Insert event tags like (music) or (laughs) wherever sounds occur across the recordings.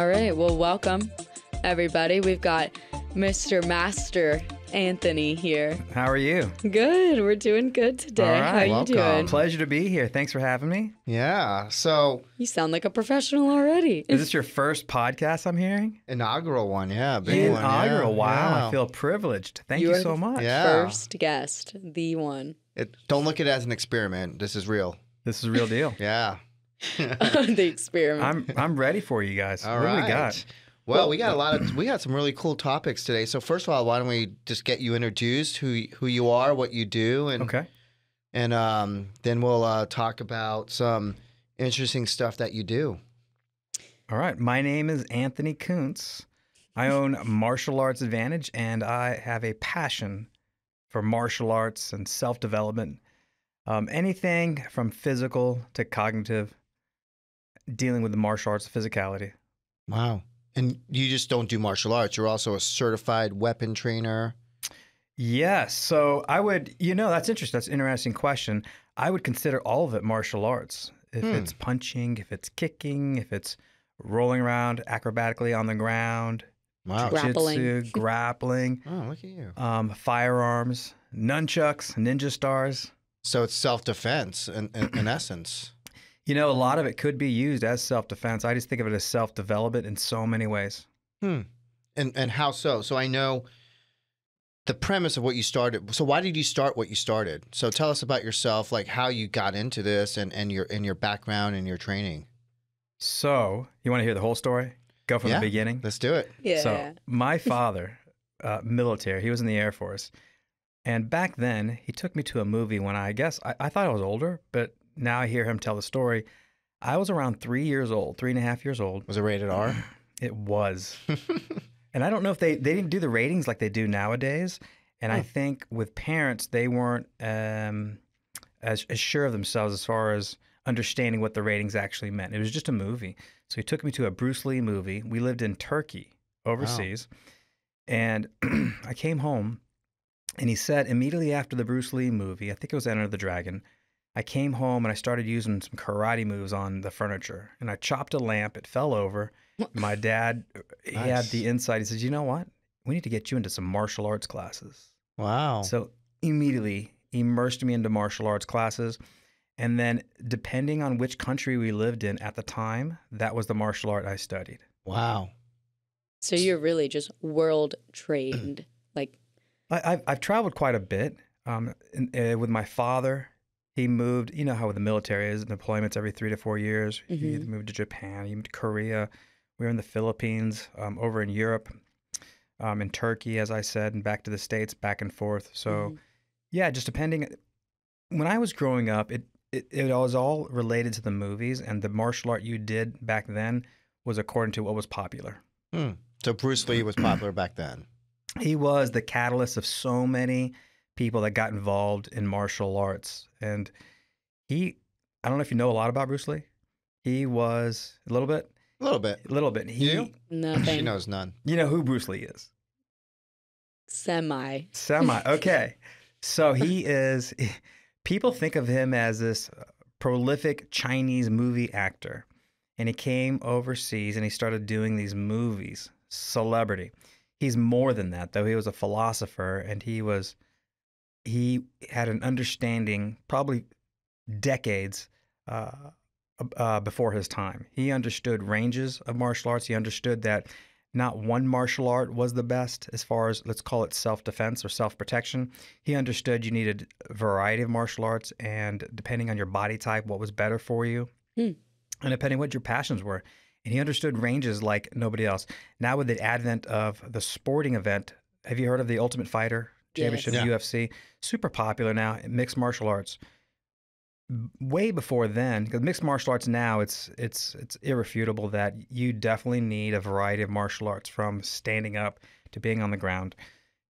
All right. Well, welcome, everybody. We've got Mr. Master Anthony here. How are you? Good. We're doing good today. All How right, are you doing? Pleasure to be here. Thanks for having me. Yeah. So You sound like a professional already. Is this your first podcast I'm hearing? inaugural one, yeah, big one. Inaugural. yeah, Wow, yeah. I feel privileged. Thank You you, are so much. Yeah. First guest, the one. It, don't look at it as an experiment. This is real. This is a real deal. (laughs) Yeah. (laughs) the experiment. I'm I'm ready for you guys. All what right. do we got? Well, we got a lot of (clears throat) we got some really cool topics today. So first of all, why don't we just get you introduced, who who you are, what you do, and Okay. and um, then we'll uh, talk about some interesting stuff that you do. All right. My name is Anthony Kuntz. I own (laughs) Martial Arts Advantage, and I have a passion for martial arts and self development. Um, anything from physical to cognitive, dealing with the martial arts physicality. Wow. And you just don't do martial arts. You're also a certified weapon trainer. Yes. So I would, you know, that's interesting. That's an interesting question. I would consider all of it martial arts. If Hmm. it's punching, if it's kicking, if it's rolling around acrobatically on the ground, Wow. Grappling. jiu-jitsu, (laughs) grappling, Oh, look at you. um, firearms, nunchucks, ninja stars. So it's self defense in, in, in essence. You know, a lot of it could be used as self defense. I just think of it as self development in so many ways. Hmm. And and how so? So I know the premise of what you started. So why did you start what you started? So tell us about yourself, like how you got into this and, and your and your background and your training. So, you want to hear the whole story? Go from Yeah. the beginning? Let's do it. yeah. So my father, uh, military, he was in the Air Force, and back then he took me to a movie when I guess I, I thought I was older, but now I hear him tell the story. I was around three years old, three and a half years old. Was it rated R? (sighs) It was, (laughs) and I don't know if they they didn't do the ratings like they do nowadays. And I Hmm. think with parents, they weren't um, as, as sure of themselves as far as understanding what the ratings actually meant. It was just a movie. So he took me to a Bruce Lee movie. We lived in Turkey, overseas. And (clears throat) I came home and he said immediately after the Bruce Lee movie, I think it was Enter the Dragon, I came home and I started using some karate moves on the furniture. And I chopped a lamp, it fell over. My dad, he had the insight. He says, You know what? We need to get you into some martial arts classes. Wow. So immediately immersed me into martial arts classes. And then, depending on which country we lived in at the time, that was the martial art I studied. wow. so you're really just world trained. (clears throat) like, I, I've, I've traveled quite a bit um, in, uh, with my father. He moved, you know how the military is, deployments every three to four years. He Mhm. moved to Japan, he moved to Korea. We were in the Philippines, um, over in Europe, um, in Turkey, as I said, and back to the States, back and forth. So, Mhm. yeah, just depending. When I was growing up, it, it, it was all related to the movies, and the martial art you did back then was according to what was popular. Hmm. So Bruce Lee was popular back then. he was the catalyst of so many people that got involved in martial arts and he i don't know if you know a lot about bruce lee he was a little bit A little bit. a little bit he You? (laughs) nothing. She knows none. you know who bruce lee is Semi. semi (laughs) okay so he (laughs) is people think of him as this prolific chinese movie actor and he came overseas and he started doing these movies celebrity he's more than that though he was a philosopher and he was he had an understanding probably decades uh, uh, before his time. He understood ranges of martial arts. He understood that not one martial art was the best as far as let's call it self-defense or self-protection. He understood you needed a variety of martial arts and depending on your body type what was better for you Hmm. and depending what your passions were. And he understood ranges like nobody else. Now with the advent of the sporting event have you heard of the ultimate fighter championship Yes. ufc super popular now mixed martial arts way before then because mixed martial arts now it's it's it's irrefutable that you definitely need a variety of martial arts from standing up to being on the ground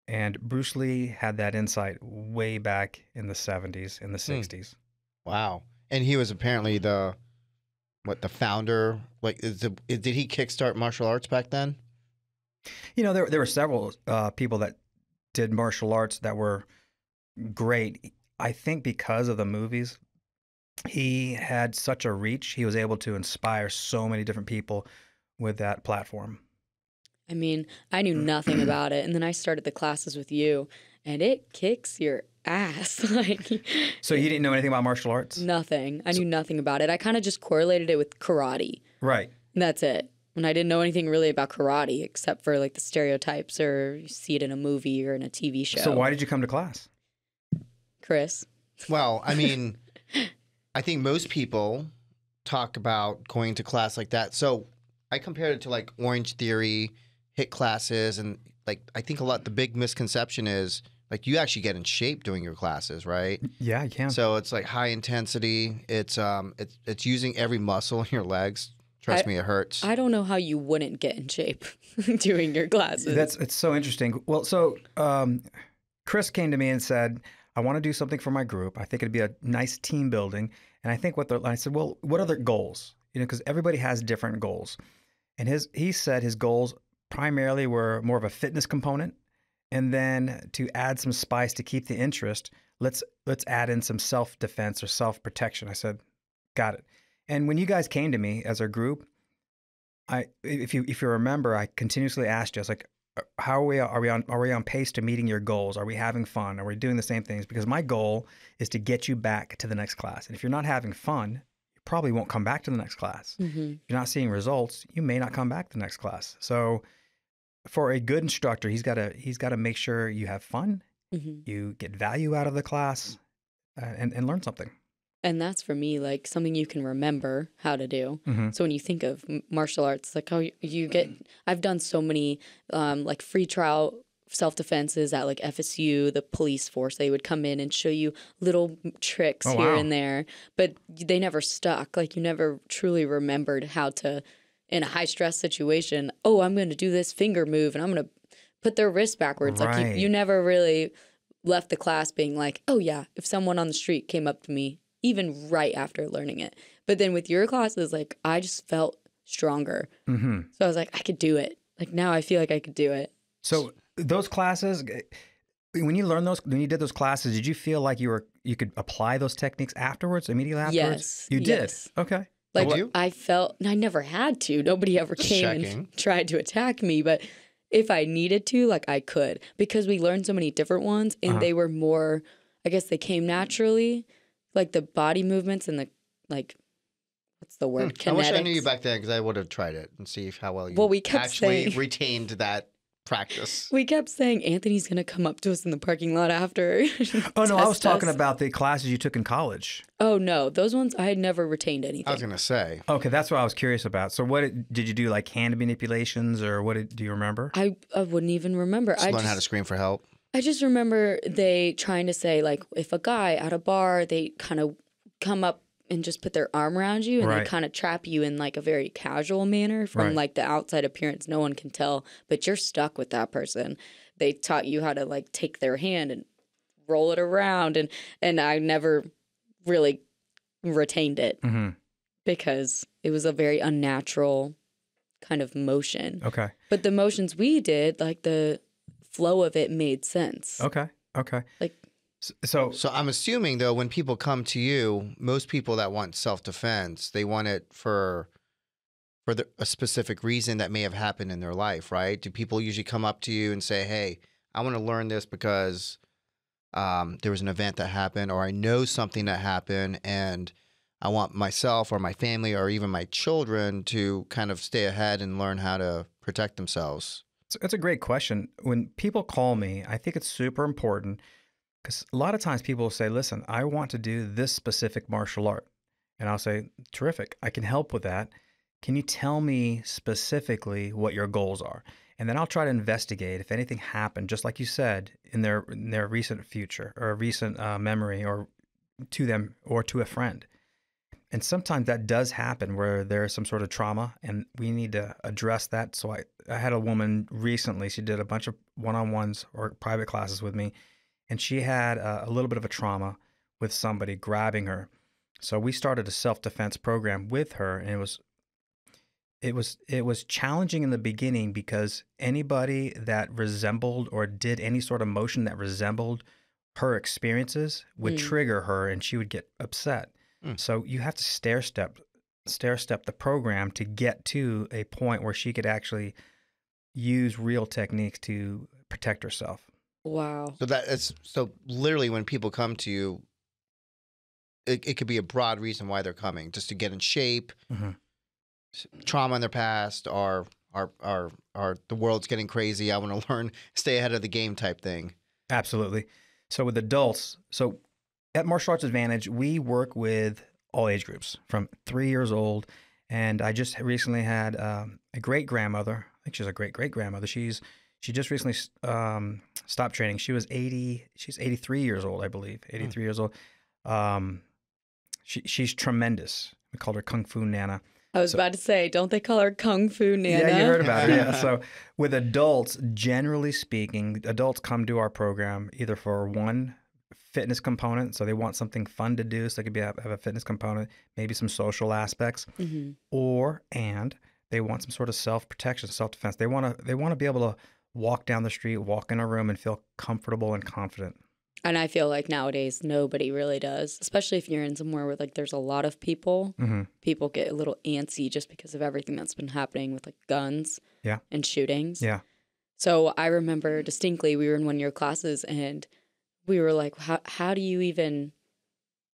and bruce lee had that insight way back in the 70s in the Hmm. 60s Wow. And he was apparently the what the founder. Like, is the, did he kickstart martial arts back then? you know there, there were several uh, people that did martial arts that were great i think because of the movies he had such a reach he was able to inspire so many different people with that platform? I mean, I knew nothing (clears throat) about it. And then I started the classes with you, and it kicks your ass. (laughs) like, So you didn't know anything about martial arts? nothing. I knew nothing about it. I kind of just correlated it with karate. Right. And that's it. And I didn't know anything really about karate except for like the stereotypes or you see it in a movie or in a TV show. So why did you come to class? Krish? Well, I (laughs) mean, I think most people talk about going to class like that. So I compared it to like Orange Theory, HIIT classes, and like I think a lot. The big misconception is like you actually get in shape doing your classes, right? Yeah, you can. So it's like high intensity. It's um, it's it's using every muscle in your legs. Trust I- me, it hurts. I don't know how you wouldn't get in shape (laughs) doing your classes. That's it's so interesting. Well, so um, Krish came to me and said, "I want to do something for my group. I think it'd be a nice team building." And I think what the I said, "Well, what are their goals?" You know, because everybody has different goals. And his he said his goals primarily were more of a fitness component, and then to add some spice to keep the interest, let's let's add in some self defense or self protection. I said, "Got it." And when you guys came to me as a group, I if you if you remember, I continuously asked you, I was like, "Uh, how are we are we on are we on pace to meeting your goals? Are we having fun? Are we doing the same things? Because my goal is to get you back to the next class. And if you're not having fun, you probably won't come back to the next class. hmm If you're not seeing results, you may not come back to the next class. So for a good instructor, he's got to he's got to make sure you have fun, hmm you get value out of the class, uh, and and learn something. And that's for me like something you can remember how to do. Mm-hmm. So when you think of martial arts, like oh, you- get, I've done so many um, like free trial self defenses at like FSU, the police force. They would come in and show you little tricks Oh, here wow. and there, but they never stuck. Like you never truly remembered how to, in a high stress situation. Oh, I'm going to do this finger move, and I'm going to put their wrist backwards. Like Right. you, you never really left the class being like, oh yeah, if someone on the street came up to me, even right after learning it. But then with your classes, like I just felt stronger. Mm-hmm. So I was like, I could do it. Like now I feel like I could do it. So those classes, when you learned those, when you did those classes, did you feel like you were you could apply those techniques afterwards, immediately afterwards? Yes, you did. yes. Okay. Like Did you? I felt I never had to. Nobody ever Just came checking. and tried to attack me, but if I needed to, like I could because we learned so many different ones and Uh-huh. they were more I guess they came naturally, like the body movements and the like what's the word? Hmm. I wish I knew you back then because I would have tried it and see if how well you Well, we kept actually saying- (laughs) retained that practice. We kept saying Anthony's gonna come up to us in the parking lot after. (laughs) Oh no, I was talking us." about the classes you took in college. Oh no, those ones I had never retained anything. I was gonna say. Okay, that's what I was curious about. So, what did, did you do? Like hand manipulations, or what did, do you remember? I, I wouldn't even remember. Just I learn just, how to scream for help. I just remember they trying to say like if a guy at a bar they kind of come up and just put their arm around you and Right. they kind of trap you in like a very casual manner from Right. like the outside appearance no one can tell but you're stuck with that person. They taught you how to like take their hand and roll it around and and I never really retained it hmm because it was a very unnatural kind of motion. Okay. But the motions we did, like the flow of it made sense. Okay. Okay. Like So, So I'm assuming though, when people come to you, most people that want self defense, they want it for for the, a specific reason that may have happened in their life, right? Do people usually come up to you and say, "Hey, I want to learn this because um, there was an event that happened, or I know something that happened, and I want myself or my family or even my children to kind of stay ahead and learn how to protect themselves." It's, it's a great question. When people call me, I think it's super important because a lot of times people will say, listen, I want to do this specific martial art. And I'll say, terrific, I can help with that. Can you tell me specifically what your goals are? And then I'll try to investigate if anything happened, just like you said, in their in their recent future or a recent uh, memory or to them or to a friend. And sometimes that does happen where there's some sort of trauma and we need to address that. So I, I had a woman recently, she did a bunch of one on ones or private classes with me, and she had a, a little bit of a trauma with somebody grabbing her. So we started a self defense program with her, and it was it was it was challenging in the beginning because anybody that resembled or did any sort of motion that resembled her experiences would Mm. trigger her and she would get upset. Mm. So you have to stair step stair step the program to get to a point where she could actually use real techniques to protect herself. Wow. So that is so literally when people come to you, it, it could be a broad reason why they're coming, just to get in shape, Mhm. trauma in their past, or or or or the world's getting crazy. I want to (laughs) learn, stay ahead of the game type thing. Absolutely. So with adults, so at Martial Arts Advantage, we work with all age groups from three years old. And I just recently had um, a great grandmother. I think she's a great great grandmother. She's she just recently um, stopped training. She was eighty. She's eighty three years old, I believe. Eighty three years old. Um, she she's tremendous. We called her Kung Fu Nana. I was So- about to say, don't they call her Kung Fu Nana? Yeah, you heard about it. Yeah. (laughs) So with adults, generally speaking, adults come to our program either for one fitness component, so they want something fun to do, so they could be have a fitness component, maybe some social aspects, hmm or and they want some sort of self protection, self defense. They want to they want to be able to walk down the street, walk in a room, and feel comfortable and confident. And I feel like nowadays nobody really does, especially if you're in somewhere where like there's a lot of people. hmm People get a little antsy just because of everything that's been happening with like guns, Yeah. and shootings. Yeah. So I remember distinctly we were in one of your classes and we were like, how how do you even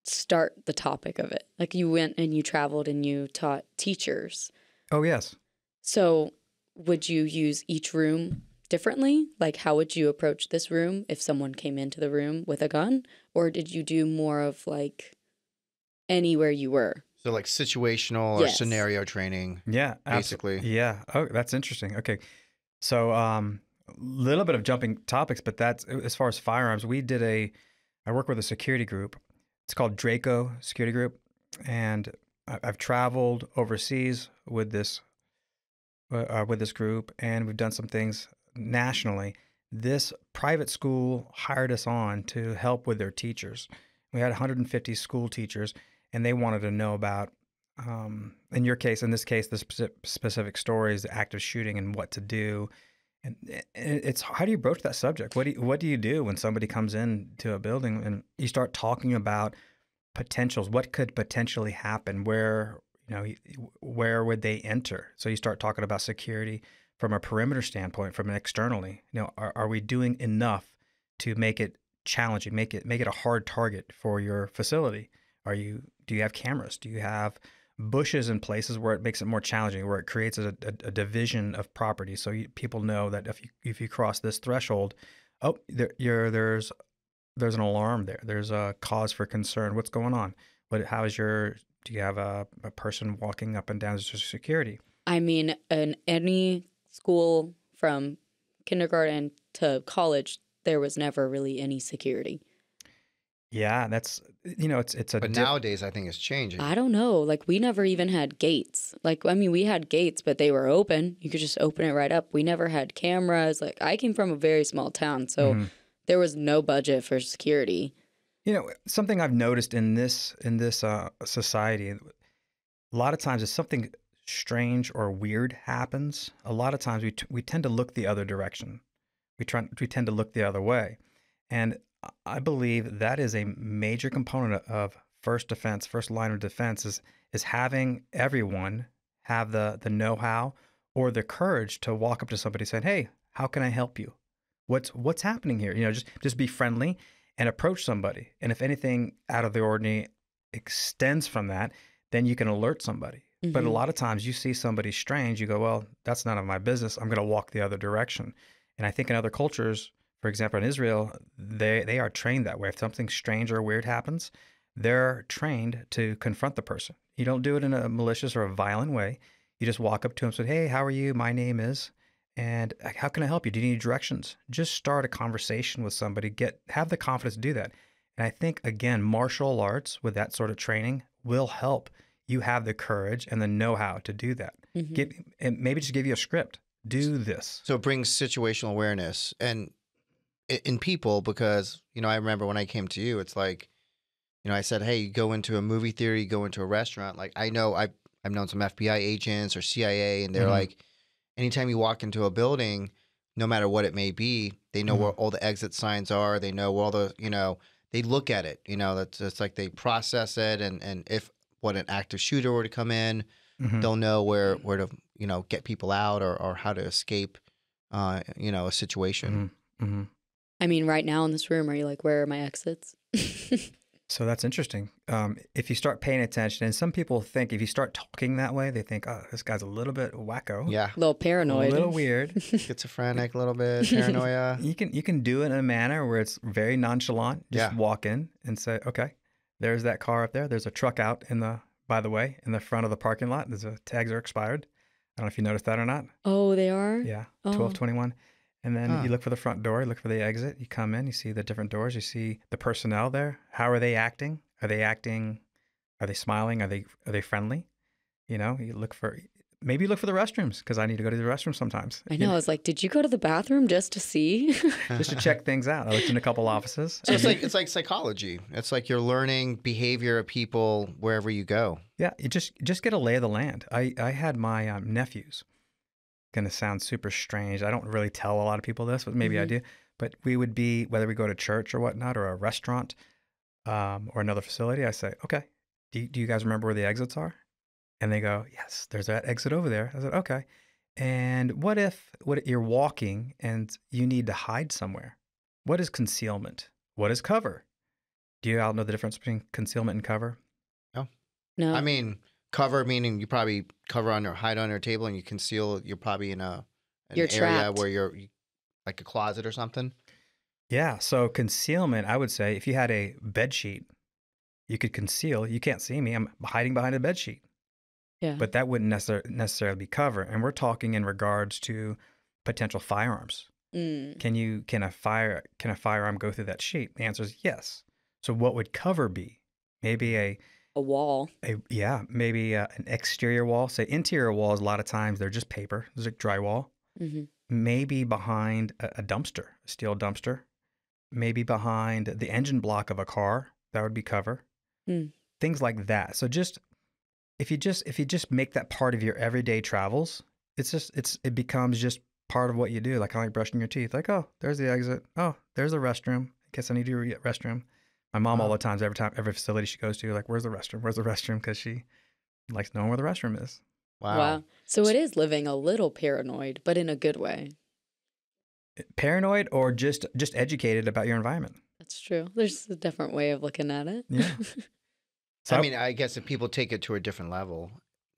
start the topic of it? Like you went and you traveled and you taught teachers. Oh yes. So would you use each room differently? Like how would you approach this room if someone came into the room with a gun? Or did you do more of like anywhere you were? So like situational or Yes. scenario training. Yeah, abso- Basically. Yeah. Oh, that's interesting. Okay. So, um, a little bit of jumping topics, but that's as far as firearms. We did a, I work with a security group. It's called Draco Security Group, and I've traveled overseas with this, uh, uh, with this group, and we've done some things nationally. This private school hired us on to help with their teachers. We had 150 school teachers, and they wanted to know about um, in your case, in this case, the speci- specific story is the active shooting and what to do. And it's how do you broach that subject? What do you, what do you do when somebody comes into a building and you start talking about potentials? What could potentially happen? Where you know where would they enter? So you start talking about security from a perimeter standpoint, from an externally. You know, are, are we doing enough to make it challenging, make it make it a hard target for your facility? Are you do you have cameras? Do you have bushes in places where it makes it more challenging, where it creates a, a, a division of property, so you, people know that if you if you cross this threshold, oh, there there's there's an alarm there. There's a cause for concern. What's going on? What? How is your? Do you have a, a person walking up and down as security? I mean, in any school from kindergarten to college, there was never really any security. Yeah, that's you know it's it's a But diff- nowadays, I think it's changing. I don't know. Like, we never even had gates. Like, I mean, we had gates, but they were open. You could just open it right up. We never had cameras. Like, I came from a very small town, so Mhm. there was no budget for security. You know, something I've noticed in this in this uh, society, a lot of times if something strange or weird happens, a lot of times we t- we tend to look the other direction. We try we tend to look the other way, and I believe that is a major component of first defense, first line of defense is is having everyone have the the know how or the courage to walk up to somebody saying, "Hey, how can I help you? What's what's happening here?" You know, just just be friendly and approach somebody. And if anything out of the ordinary extends from that, then you can alert somebody. But a Mhm. lot of times you see somebody strange, you go, well, that's none of my business. I'm going to walk the other direction. And I think in other cultures, for example, in Israel, they, they are trained that way. If something strange or weird happens, they're trained to confront the person. You don't do it in a malicious or a violent way. You just walk up to them and say, hey, how are you? My name is, and how can I help you? Do you need directions? Just start a conversation with somebody. Get have the confidence to do that. And I think again, martial arts with that sort of training will help you have the courage and the know-how to do that. Mhm. Give and maybe just give you a script. Do this. So it brings situational awareness and in people because you know I remember when I came to you, it's like, you know, I said, hey, you go into a movie theater, you go into a restaurant. Like I know I've I've known some FBI agents or CIA, and they're Mhm. like, anytime you walk into a building, no matter what it may be, they know Mhm. where all the exit signs are. They know where all the you know they look at it. You know, that's it's like they process it, and and if what an active shooter were to come in. Mhm. They'll know where where to you know get people out or or how to escape, uh, you know, a situation. I mean, right now in this room, are you like, where are my exits? (laughs) So that's interesting. Um, if you start paying attention, and some people think if you start talking that way, they think, "Oh, this guy's a little bit wacko, Yeah, a little paranoid. a little weird." (laughs) schizophrenic, a little bit paranoia. (laughs) you can you can do it in a manner where it's very nonchalant. Just Yeah. walk in and say, "Okay, there's that car up there. There's a truck out in the by the way in the front of the parking lot. There's a tags are expired. I don't know if you noticed that or not. oh, they are? Yeah, Oh. twelve twenty one. And then Huh. you look for the front door, you look for the exit, you come in, you see the different doors, you see the personnel there. How are they acting? Are they acting are they smiling? Are they are they friendly? You know, you look for maybe you look for the restrooms because I need to go to the restroom sometimes. I you know. I was like, did you go to the bathroom just to see? (laughs) just to check things out. I looked in a couple offices. So it's like it's like psychology. It's like you're learning behavior of people wherever you go. Yeah, you just just get a lay of the land. I I had my um, nephews. Going to sound super strange. I don't really tell a lot of people this, but maybe I Mhm. do. But we would be whether we go to church or whatnot, or a restaurant, um, or another facility. I say, okay, do do you guys remember where the exits are? And they go, yes, there's that exit over there. I said, okay. And what if what you're walking and you need to hide somewhere? What is concealment? What is cover? Do you all know the difference between concealment and cover? No. No. I mean, cover meaning you probably cover on or hide on your table, and you conceal. You're probably in a an You're area trapped. where you're like a closet or something. Yeah. So concealment, I would say, if you had a bed sheet, you could conceal. You can't see me. I'm hiding behind a bed sheet, yeah. but that wouldn't necessar- necessarily be cover. And we're talking in regards to potential firearms. Mm. Can you can a fire can a firearm go through that sheet? The answer is yes. So what would cover be? Maybe a A wall. a yeah, maybe uh an exterior wall. Say interior walls. A lot of times they're just paper. There's like drywall. hmm maybe behind a, a dumpster, a steel dumpster, maybe behind the engine block of a car. That would be cover. Hmm. Things like that. So just if you just if you just make that part of your everyday travels, it's just it's it becomes just part of what you do. Like of like brushing your teeth. Like oh, there's the exit. Oh, there's the restroom. I guess I need to the restroom. My mom all uh-huh. the times, every time, every facility she goes to, like, where's the restroom? Where's the (laughs) restroom? Because she likes knowing where the restroom is. Wow. So it is living a little paranoid, but in a good way. Eh, paranoid or just just educated about your environment. That's true. There's a different way of looking at it. Yeah. (laughs) So I mean, I guess if people take it to a different level,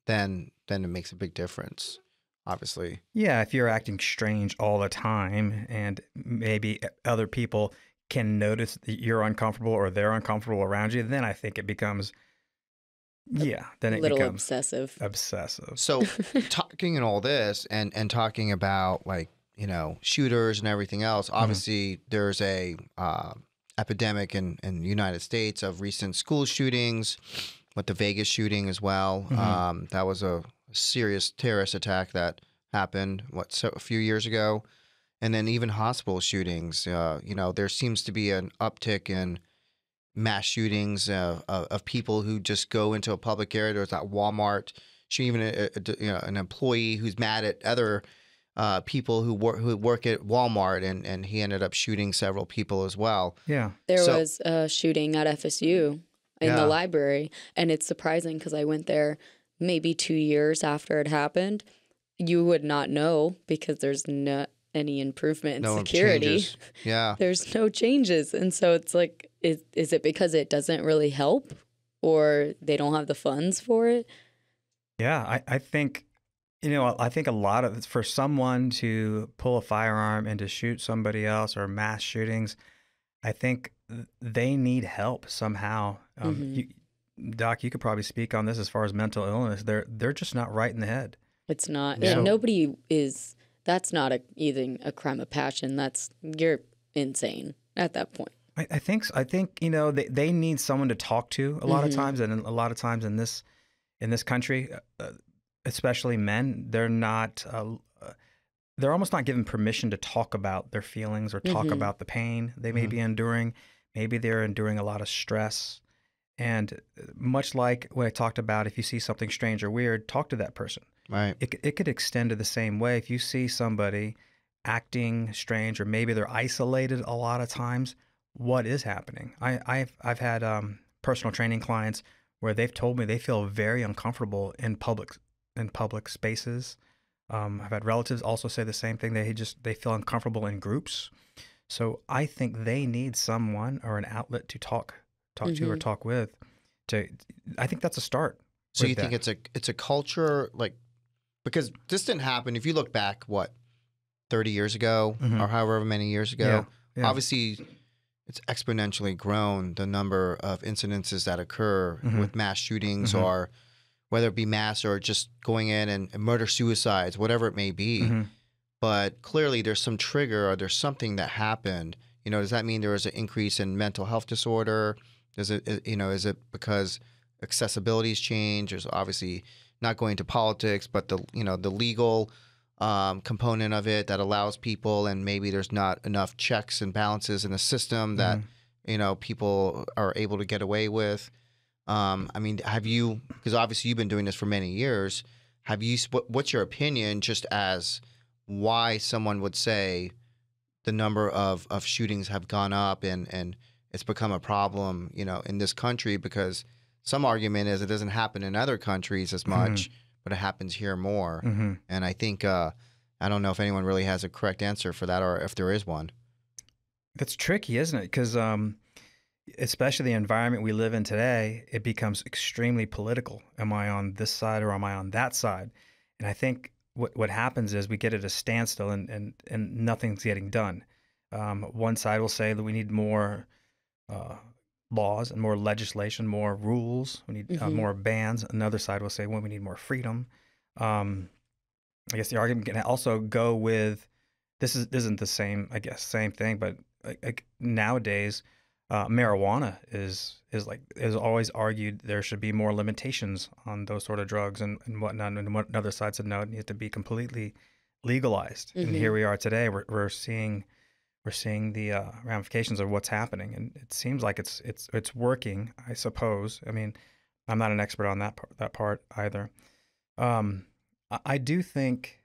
then then it makes a big difference. Obviously. Yeah, if you're acting strange all the time and maybe eh, other people can notice that you're uncomfortable or they're uncomfortable around you, then I think it becomes, yeah, then a it little becomes obsessive. obsessive. So (laughs) talking and all this and and talking about like you know shooters and everything else obviously there's a uh, epidemic in in the united states of recent school shootings with the vegas shooting as well Mhm. um, that was a serious terrorist attack that happened what so a few years ago and then even hospital shootings uh, you know there seems to be an uptick in mass shootings uh, of, of people who just go into a public area there's that walmart she even a, a- you know, an employee who's mad at other uh, people who work who work at Walmart, and and he ended up shooting several people as well. Yeah. There So- was a shooting at FSU in Yeah. the library, and it's surprising because I went there maybe two years after it happened. You would not know because there's not any improvement in No security. changes. (laughs) Yeah, There's no changes, and so it's like, is is it because it doesn't really help, or they don't have the funds for it? Yeah, I, I think, you know, I think a lot of for someone to pull a firearm and to shoot somebody else or mass shootings, I think they need help somehow. Um, Mhm. you, Doc, you could probably speak on this as far as mental illness. They're they're just not right in the head. It's not, Yeah. and nobody is. That's not a, even a crime of passion. That's you're insane at that point. I, I think I think you know they, they need someone to talk to a lot of Mhm. times, and a lot of times in this in this country, uh, especially men, they're not. Uh, uh, they're almost not given permission to talk about their feelings or talk Mhm. about the pain they may Mhm. be enduring. Maybe they're enduring a lot of stress, and uh, much like what I talked about, if you see something strange or weird, talk to that person right. it, it could extend to the same way. If you see somebody acting strange or maybe they're isolated a lot of times, what is happening? I, I've, I've had um, personal training clients where they've told me they feel very uncomfortable in public in public spaces. Um, I've had relatives also say the same thing. They just they feel uncomfortable in groups. So I think they need someone or an outlet to talk talk to or Mhm. talk with. To I think that's a start. So you think it's a it's a culture like because this didn't happen. If you look back, what thirty years ago Mhm. or however many years ago, Yeah. obviously it's exponentially grown the number of incidences that occur Mhm. with mass shootings Mhm. or whether it be mass or just going in and, murder suicides, whatever it may be. Mhm. But clearly there's some trigger or there's something that happened. You know, does that mean there was an increase in mental health disorder? Does it, it- you know, is it because accessibility's changed? There's obviously not going to politics, but the, you know, the legal um, component of it that allows people, and maybe there's not enough checks and balances in the system that, Mhm. you know, people are able to get away with. Um, I mean, have you, because obviously you've been doing this for many years, have you, what, what's your opinion just as why someone would say the number of, of shootings have gone up and, and it's become a problem, you know, in this country because some argument is it doesn't happen in other countries as much, but it happens here more. Mhm. And I think, uh, I don't know if anyone really has a correct answer for that or if there is one. That's tricky, isn't it? Because um, especially the environment we live in today, it becomes extremely political. Am I on this side or am I on that side? And I think what what happens is we get at a standstill and and, and nothing's getting done. Um, one side will say that we need more uh, laws and more legislation, more rules. We need uh, Mhm. more bans. Another side will say, well, we need more freedom. Um, I guess the argument can also go with this is isn't the same I guess same thing, but like, nowadays, uh, marijuana is is like is always argued there should be more limitations on those sort of drugs and, and whatnot. And what another side said no, it needs to be completely legalized. And Mhm. here we are today. We're we're seeing we're seeing the uh, ramifications of what's happening, and it seems like it's it's it's working. I suppose. I mean, I'm not an expert on that part, that part either. Um, I, I do think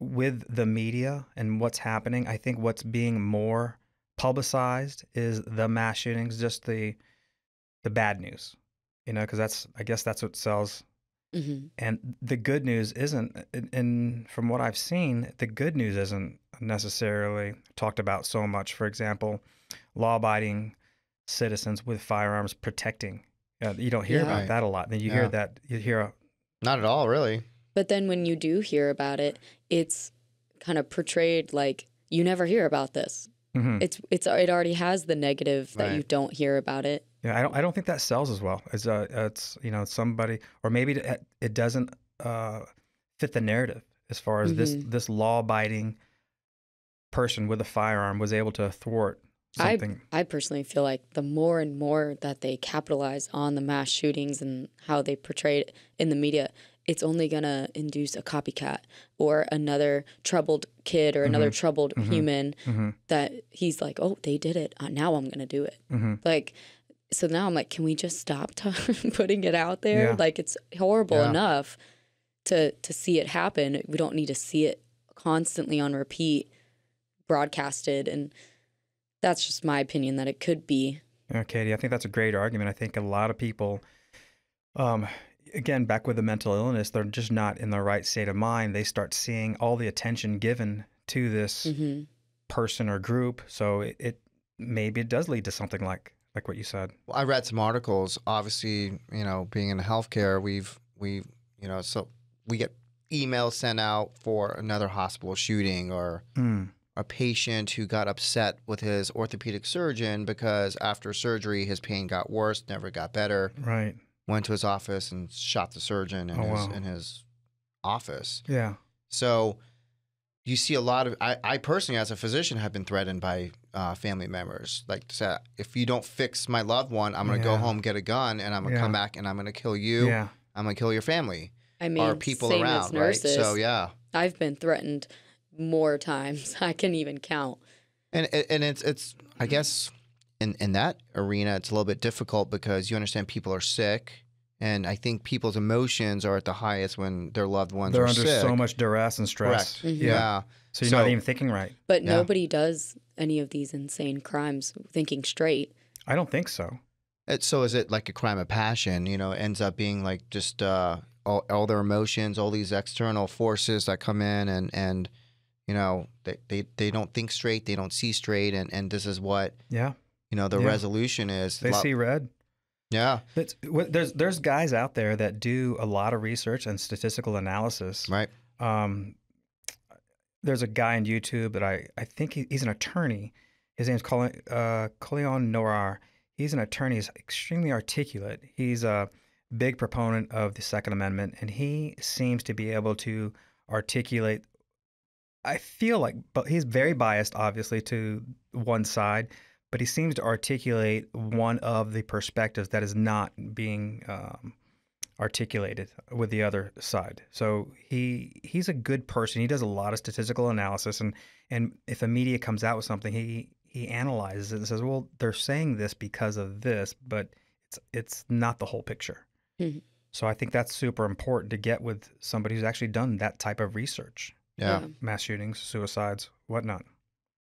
with the media and what's happening, I think what's being more publicized is the mass shootings, just the the bad news, you know, because that's I guess that's what sells. hmm And the good news isn't, and from what I've seen, the good news isn't necessarily talked about so much. For example, law-abiding citizens with firearms protecting. Uh, you don't hear Yeah. about that a lot. Then you Yeah. hear that you hear a, Not at all, really. But then when you do hear about it, it's kind of portrayed like you never hear about this. Mhm. It's it's it already has the negative that you don't hear about it. Yeah, I don't. I don't think that sells as well. As uh, it's you know somebody, or maybe it, it doesn't uh, fit the narrative as far as this Mhm. this law-abiding person with a firearm was able to thwart I- something. I personally feel like the more and more that they capitalize on the mass shootings and how they portray it in the media, it's only going to induce a copycat or another troubled kid or another troubled Mhm. human hmm that he's like, oh, they did it. Uh, Now I'm going to do it. hmm Like, so now I'm like, can we just stop (laughs) t- putting it out there? Yeah. Like, it's horrible Yeah. enough to to see it happen. We don't need to see it constantly on repeat, broadcasted, and that's just my opinion that it could be. Yeah, Katie, I think that's a great argument. I think a lot of people, um, again, back with the mental illness, they're just not in the right state of mind. They start seeing all the attention given to this hmm person or group, so it, it maybe it does lead to something like like what you said. Well, I read some articles. Obviously, you know, being in healthcare, we've we you know, so we get emails sent out for another hospital shooting or Mm. A patient who got upset with his orthopedic surgeon because after surgery his pain got worse, never got better. Right. Went to his office and shot the surgeon in Oh, his wow. in his office. Yeah. So you see a lot of I, I personally as a physician have been threatened by uh, family members like say, if you don't fix my loved one i'm going to go home get a gun and i'm going to Yeah. come back and i'm going to kill you Yeah. i'm going to kill your family I mean, or people same around as nurses. right so yeah I've been threatened more times. (laughs) I can even count. and and it's it's i guess in in that arena it's a little bit difficult because you understand people are sick and i think people's emotions are at the highest when their loved ones They're are under sick so much duress and stress. correct Mhm. yeah, So you're not even thinking right. But Yeah. nobody does any of these insane crimes thinking straight. I don't think so. It, so is it like a crime of passion? You know, ends up being like just uh, all, all their emotions, all these external forces that come in, and and you know they, they, they don't think straight, they don't see straight, and, and this is what Yeah, you know the Yeah. resolution is. they Lot- see red. yeah, It's, there's there's guys out there that do a lot of research and statistical analysis. right. Um, there's a guy on YouTube that I I think he, he's an attorney. His name's Colin uh, Colion Noir. He's an attorney. He's extremely articulate. He's a big proponent of the Second Amendment, and he seems to be able to articulate. I feel like, but he's very biased, obviously, to one side, but he seems to articulate one of the perspectives that is not being um, articulated with the other side. So he he's a good person. He does a lot of statistical analysis, and and if the media comes out with something, he he analyzes it and says, well, they're saying this because of this, but it's it's not the whole picture. Mhm. So I think that's super important to get with somebody who's actually done that type of research, Yeah. mass shootings, suicides, whatnot.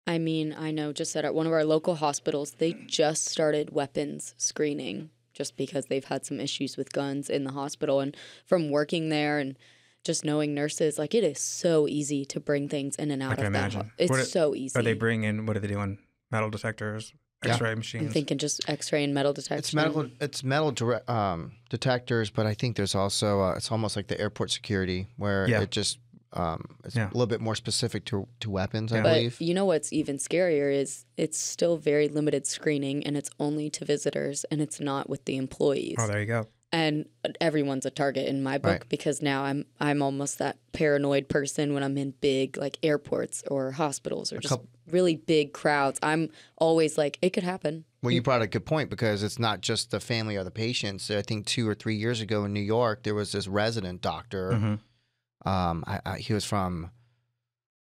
I mean, I know just that at one of our local hospitals, they just started weapons screening just because they've had some issues with guns in the hospital. And from working there and just knowing nurses, like it is so easy to bring things in and out can of that. imagine. ho- It's are- so easy. Are they bringing in, what are they doing? Metal detectors, X-ray machines. I'm thinking just X-ray and metal detectors. It's medical. It's metal direct, um, detectors, but I think there's also uh, it's almost like the airport security where Yeah. it just um, it's Yeah. a little bit more specific to to weapons. I Yeah. But you know what's even scarier is it's still very limited screening and it's only to visitors and it's not with the employees. oh, there you go. and everyone's a target in my book Right. because now I'm I'm almost that paranoid person when I'm in big like airports or hospitals or just coup- really big crowds. I'm always like it could happen. Well, you brought a good point because it's not just the family or the patients. I think two or three years ago in New York, there was this resident doctor. Mhm. Um, I, I, he was from,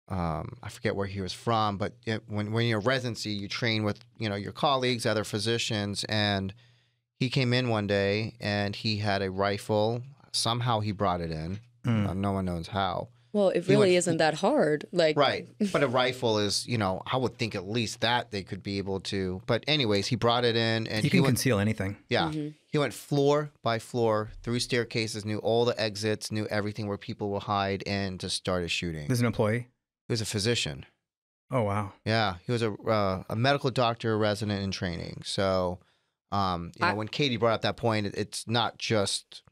um, I forget where he was from, but it, when when you're residency, you train with you know your colleagues, other physicians, and he came in one day and he had a rifle. Somehow he brought it in. Mm. Uh, no one knows how. Well, it He went really isn't that hard. Like Right. But a rifle is, you know, I would think at least that they could be able to. But anyways, he brought it in and you he can went conceal anything. Yeah. Mhm. He went floor by floor through staircases, knew all the exits, knew everything where people will hide, and just started shooting. There's an employee. He was a physician. Oh wow. Yeah, he was a uh, a medical doctor resident in training. So, um, you know, when Katie brought up that point, it- it's not just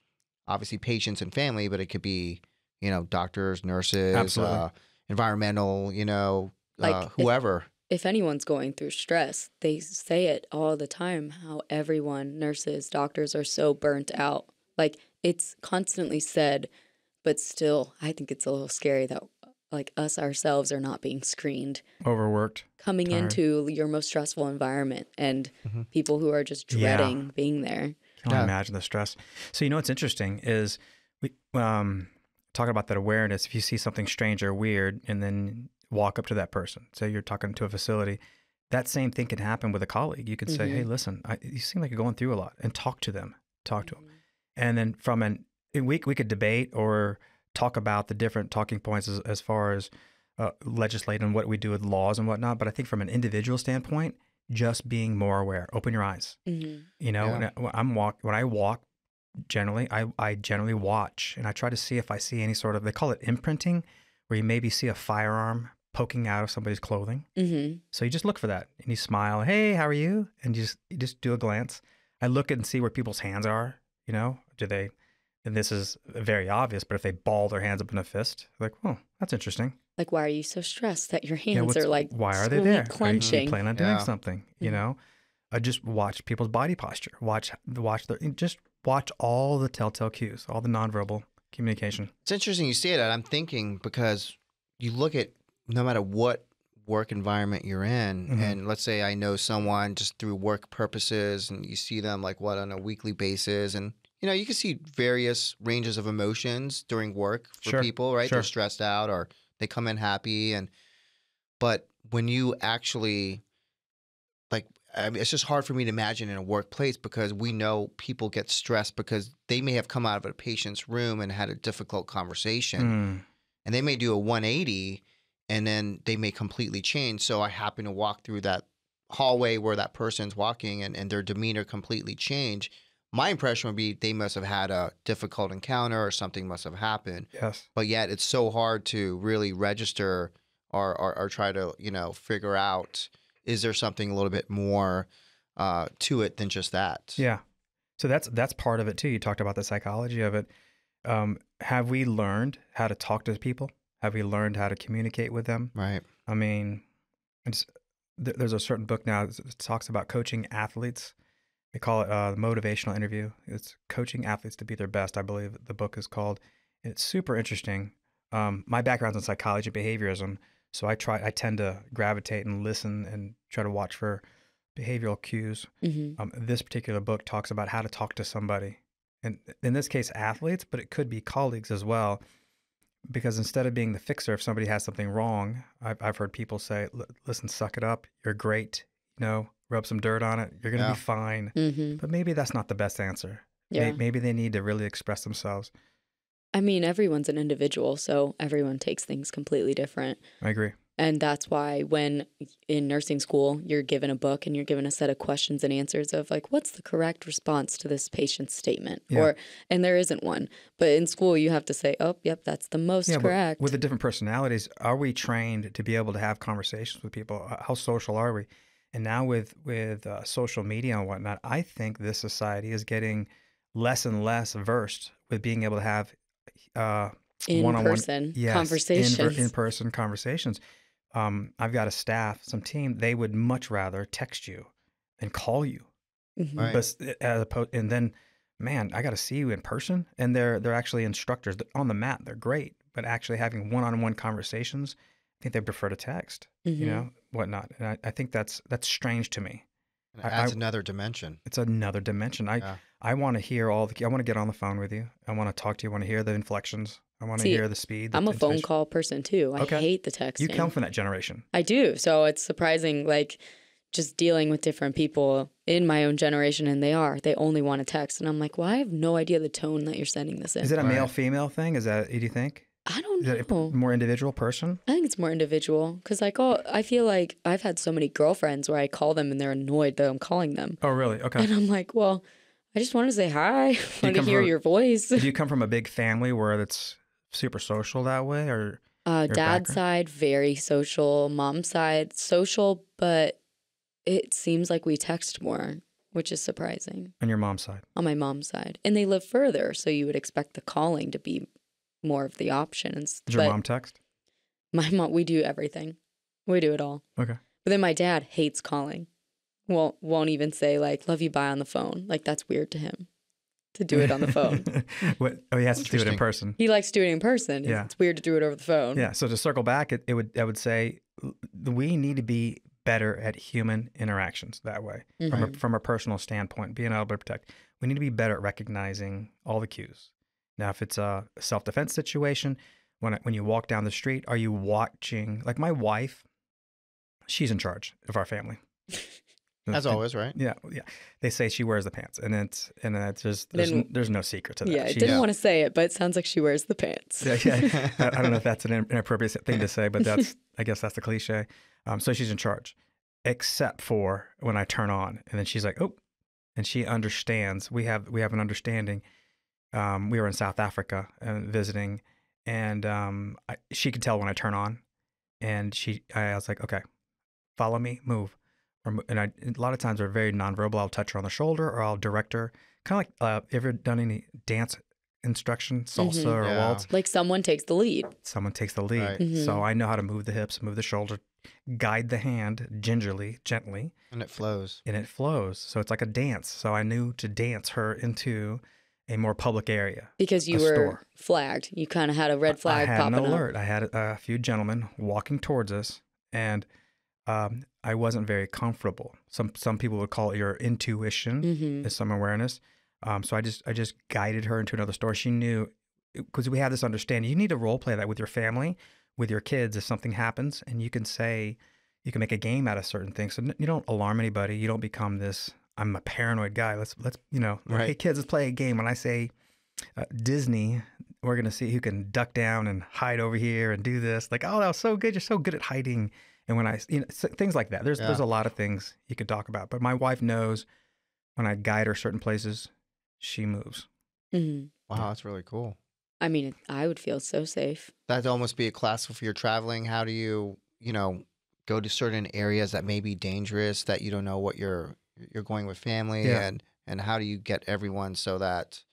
obviously patients and family, but it could be you know doctors, nurses, uh, environmental, you know, Like, uh, whoever. if anyone's going through stress, they say it all the time how everyone, nurses, doctors are so burnt out. Like it's constantly said, but still, I think it's a little scary that like us ourselves are not being screened Overworked. coming Tired. into your most stressful environment and Mhm. people who are just Yeah. dreading being there. Can Yeah. imagine the stress. So you know what's interesting is we um talking about that awareness. If you see something strange or weird, and then walk up to that person, say you're talking to a facility, that same thing can happen with a colleague. You could say, Mhm. "Hey, listen, I, you seem like you're going through a lot," and talk to them. Talk to them, and then from an we we could debate or talk about the different talking points as, as far as uh, legislate and what we do with laws and whatnot. But I think from an individual standpoint, just being more aware, open your eyes. hmm You know, Yeah. I, when I'm walk when I walk, generally I I generally watch and I try to see if I see any sort of they call it imprinting, where you maybe see a firearm poking out of somebody's clothing. hmm So you just look for that and you smile, hey, how are you? And you just you just do a glance. I look and see where people's hands are. You know, do they? And this is very obvious, but if they ball their hands up in a fist, like, oh, that's interesting. Like, why are you so stressed that your hands what's- are like why are they slowly there? Are you clenching? planning on doing Yeah. something? You Mhm. know, I just watch people's body posture. Watch watch the just watch all the telltale cues, all the nonverbal communication. It's interesting you say that. I'm thinking because you look at no matter what work environment you're in, Mhm. and let's say I know someone just through work purposes, and you see them like what on a weekly basis, and you know you can see various ranges of emotions during work for Sure, people, right? sure. They're stressed out or they come in happy, and but when you actually I mean, it's just hard for me to imagine in a workplace because we know people get stressed because they may have come out of a patient's room and had a difficult conversation Mm. and they may do a 180 and then they may completely change so i happen to walk through that hallway where that person's walking and, and their demeanor completely change, my impression would be they must have had a difficult encounter or something must have happened. Yes. But yet it's so hard to really register or, or, or try to, you know, figure out is there something a little bit more uh, to it than just that? Yeah. So that's that's part of it too. You talked about the psychology of it. Um, have we learned how to talk to people? Have we learned how to communicate with them? Right. I mean, it's, th- there's a certain book now that talks about coaching athletes. They call it uh, the motivational interview. It's coaching athletes to be their best. I believe the book is called. It's super interesting. Um, my background's in psychology, and behaviorism, so I try. I tend to gravitate and listen and try to watch for behavioral cues. hmm Um, this particular book talks about how to talk to somebody, and in this case, athletes, but it could be colleagues as well. Because instead of being the fixer, if somebody has something wrong, I've, I've heard people say, "Listen, suck it up. You're great. You know, rub some dirt on it. You're gonna Yeah. be fine." hmm But maybe that's not the best answer. Yeah. Maybe they need to really express themselves. I mean, everyone's an individual, so everyone takes things completely different. I agree. And that's why when in nursing school, you're given a book and you're given a set of questions and answers of like, what's the correct response to this patient's statement? Yeah. Or, and there isn't one. But in school, you have to say, oh, yep, that's the most yeah, correct. with the different personalities, are we trained to be able to have conversations with people? How social are we? And now with with uh, social media and whatnot, I think this society is getting less and less versed with being able to have uh, in one-on-one- person yes, conversations. in, person conversations. Um, I've got a staff, some team. They would much rather text you and call you, Mhm. Right. but as opposed, and then, man, I got to see you in person. And they're they're actually instructors They're on the mat. They're great, but actually having one-on-one conversations, I think they prefer to text. You Mhm. know, whatnot. And I, I think that's that's strange to me. And it I- adds I- another dimension. It's another dimension. I Yeah. I want to hear all the. I want to get on the phone with you. I want to talk to you. I want to hear the inflections. I want to See, hear the speed. the I'm a phone call person too. I Okay. hate the text. You come from that generation. I do. So it's surprising, like just dealing with different people in my own generation, and they are. They only want to text, and I'm like, well, I have no idea the tone that you're sending this in. Is it a Right. male female thing? Is that do you think? I don't Is it a know. more individual person? I think it's more individual because, like, oh, I feel like I've had so many girlfriends where I call them and they're annoyed that I'm calling them, Oh, really? Okay. and I'm like, well, I just want to say hi. (laughs) I want to hear from- your voice. Do you come from a big family where it's super social that way, or Uh, dad's side very social. Mom's side social, but it seems like we text more, which is surprising on your mom's side? on my mom's side. And they live further, so you would expect the calling to be more of the options. Does your but mom text? (laughs) my mom, we do everything. We do it all. Okay. But then my dad hates calling. Won't won't even say like "love you, bye" on the phone. Like that's weird to him to do it on the phone. (laughs) what? Oh, he has to do it in person. he likes doing it in person. Yeah. It's weird to do it over the phone. Yeah. So to circle back, it, it would I would say we need to be better at human interactions that way from a, Mhm. from a personal standpoint, being able to protect. We need to be better at recognizing all the cues. Now, if it's a self defense situation, when when you walk down the street, are you watching? Like my wife, she's in charge of our family. (laughs) As And- always, right? Yeah, yeah. They say she wears the pants, and it's and it's just there's, Then- there's no secret to that. Yeah, I She's- didn't Yeah. want to say it, but it sounds like she wears the pants. yeah, yeah. (laughs) I, I don't know if that's an inappropriate thing to say, but that's I guess that's the cliche. Um, so she's in charge, except for when I turn on, and then she's like, "Oh," and she understands. We have we have an understanding. Um, we were in South Africa and visiting, and um, I, she could tell when I turn on, and she I was like, "Okay, follow me, move." Or, and I, a lot of times we're very nonverbal. I'll touch her on the shoulder, or I'll direct her. Kind of like, uh, you ever done any dance instruction, salsa Mhm. or Yeah. waltz? Like someone takes the lead. someone takes the lead. Right. Mhm. So I know how to move the hips, move the shoulder, guide the hand gingerly, gently, And it flows. and it flows. So it's like a dance. So I knew to dance her into a more public area. Because you were store. flagged. You kind of had a red flag I had popping an up. alert. I had a, a few gentlemen walking towards us, and um, I wasn't very comfortable. Some some people would call it your intuition hmm is some awareness. Um, so I just I just guided her into another store. She knew because we had this understanding. You need to role play that with your family, with your kids. If something happens, and you can say, you can make a game out of certain things. So n- you don't alarm anybody. You don't become this. I'm a paranoid guy. Let's let's you know, like, hey kids, let's play a game. When I say uh, Disney, we're gonna see who can duck down and hide over here and do this. Like, oh, that was so good. You're so good at hiding And when I, you know, things like that. There's there's a lot of things you could talk about. But my wife knows when I guide her certain places, she moves. hmm Wow, that's really cool. I mean, I would feel so safe. That'd almost be a class if you're traveling. How do you, you know, go to certain areas that may be dangerous that you don't know what you're you're going with family Yeah. and and how do you get everyone so that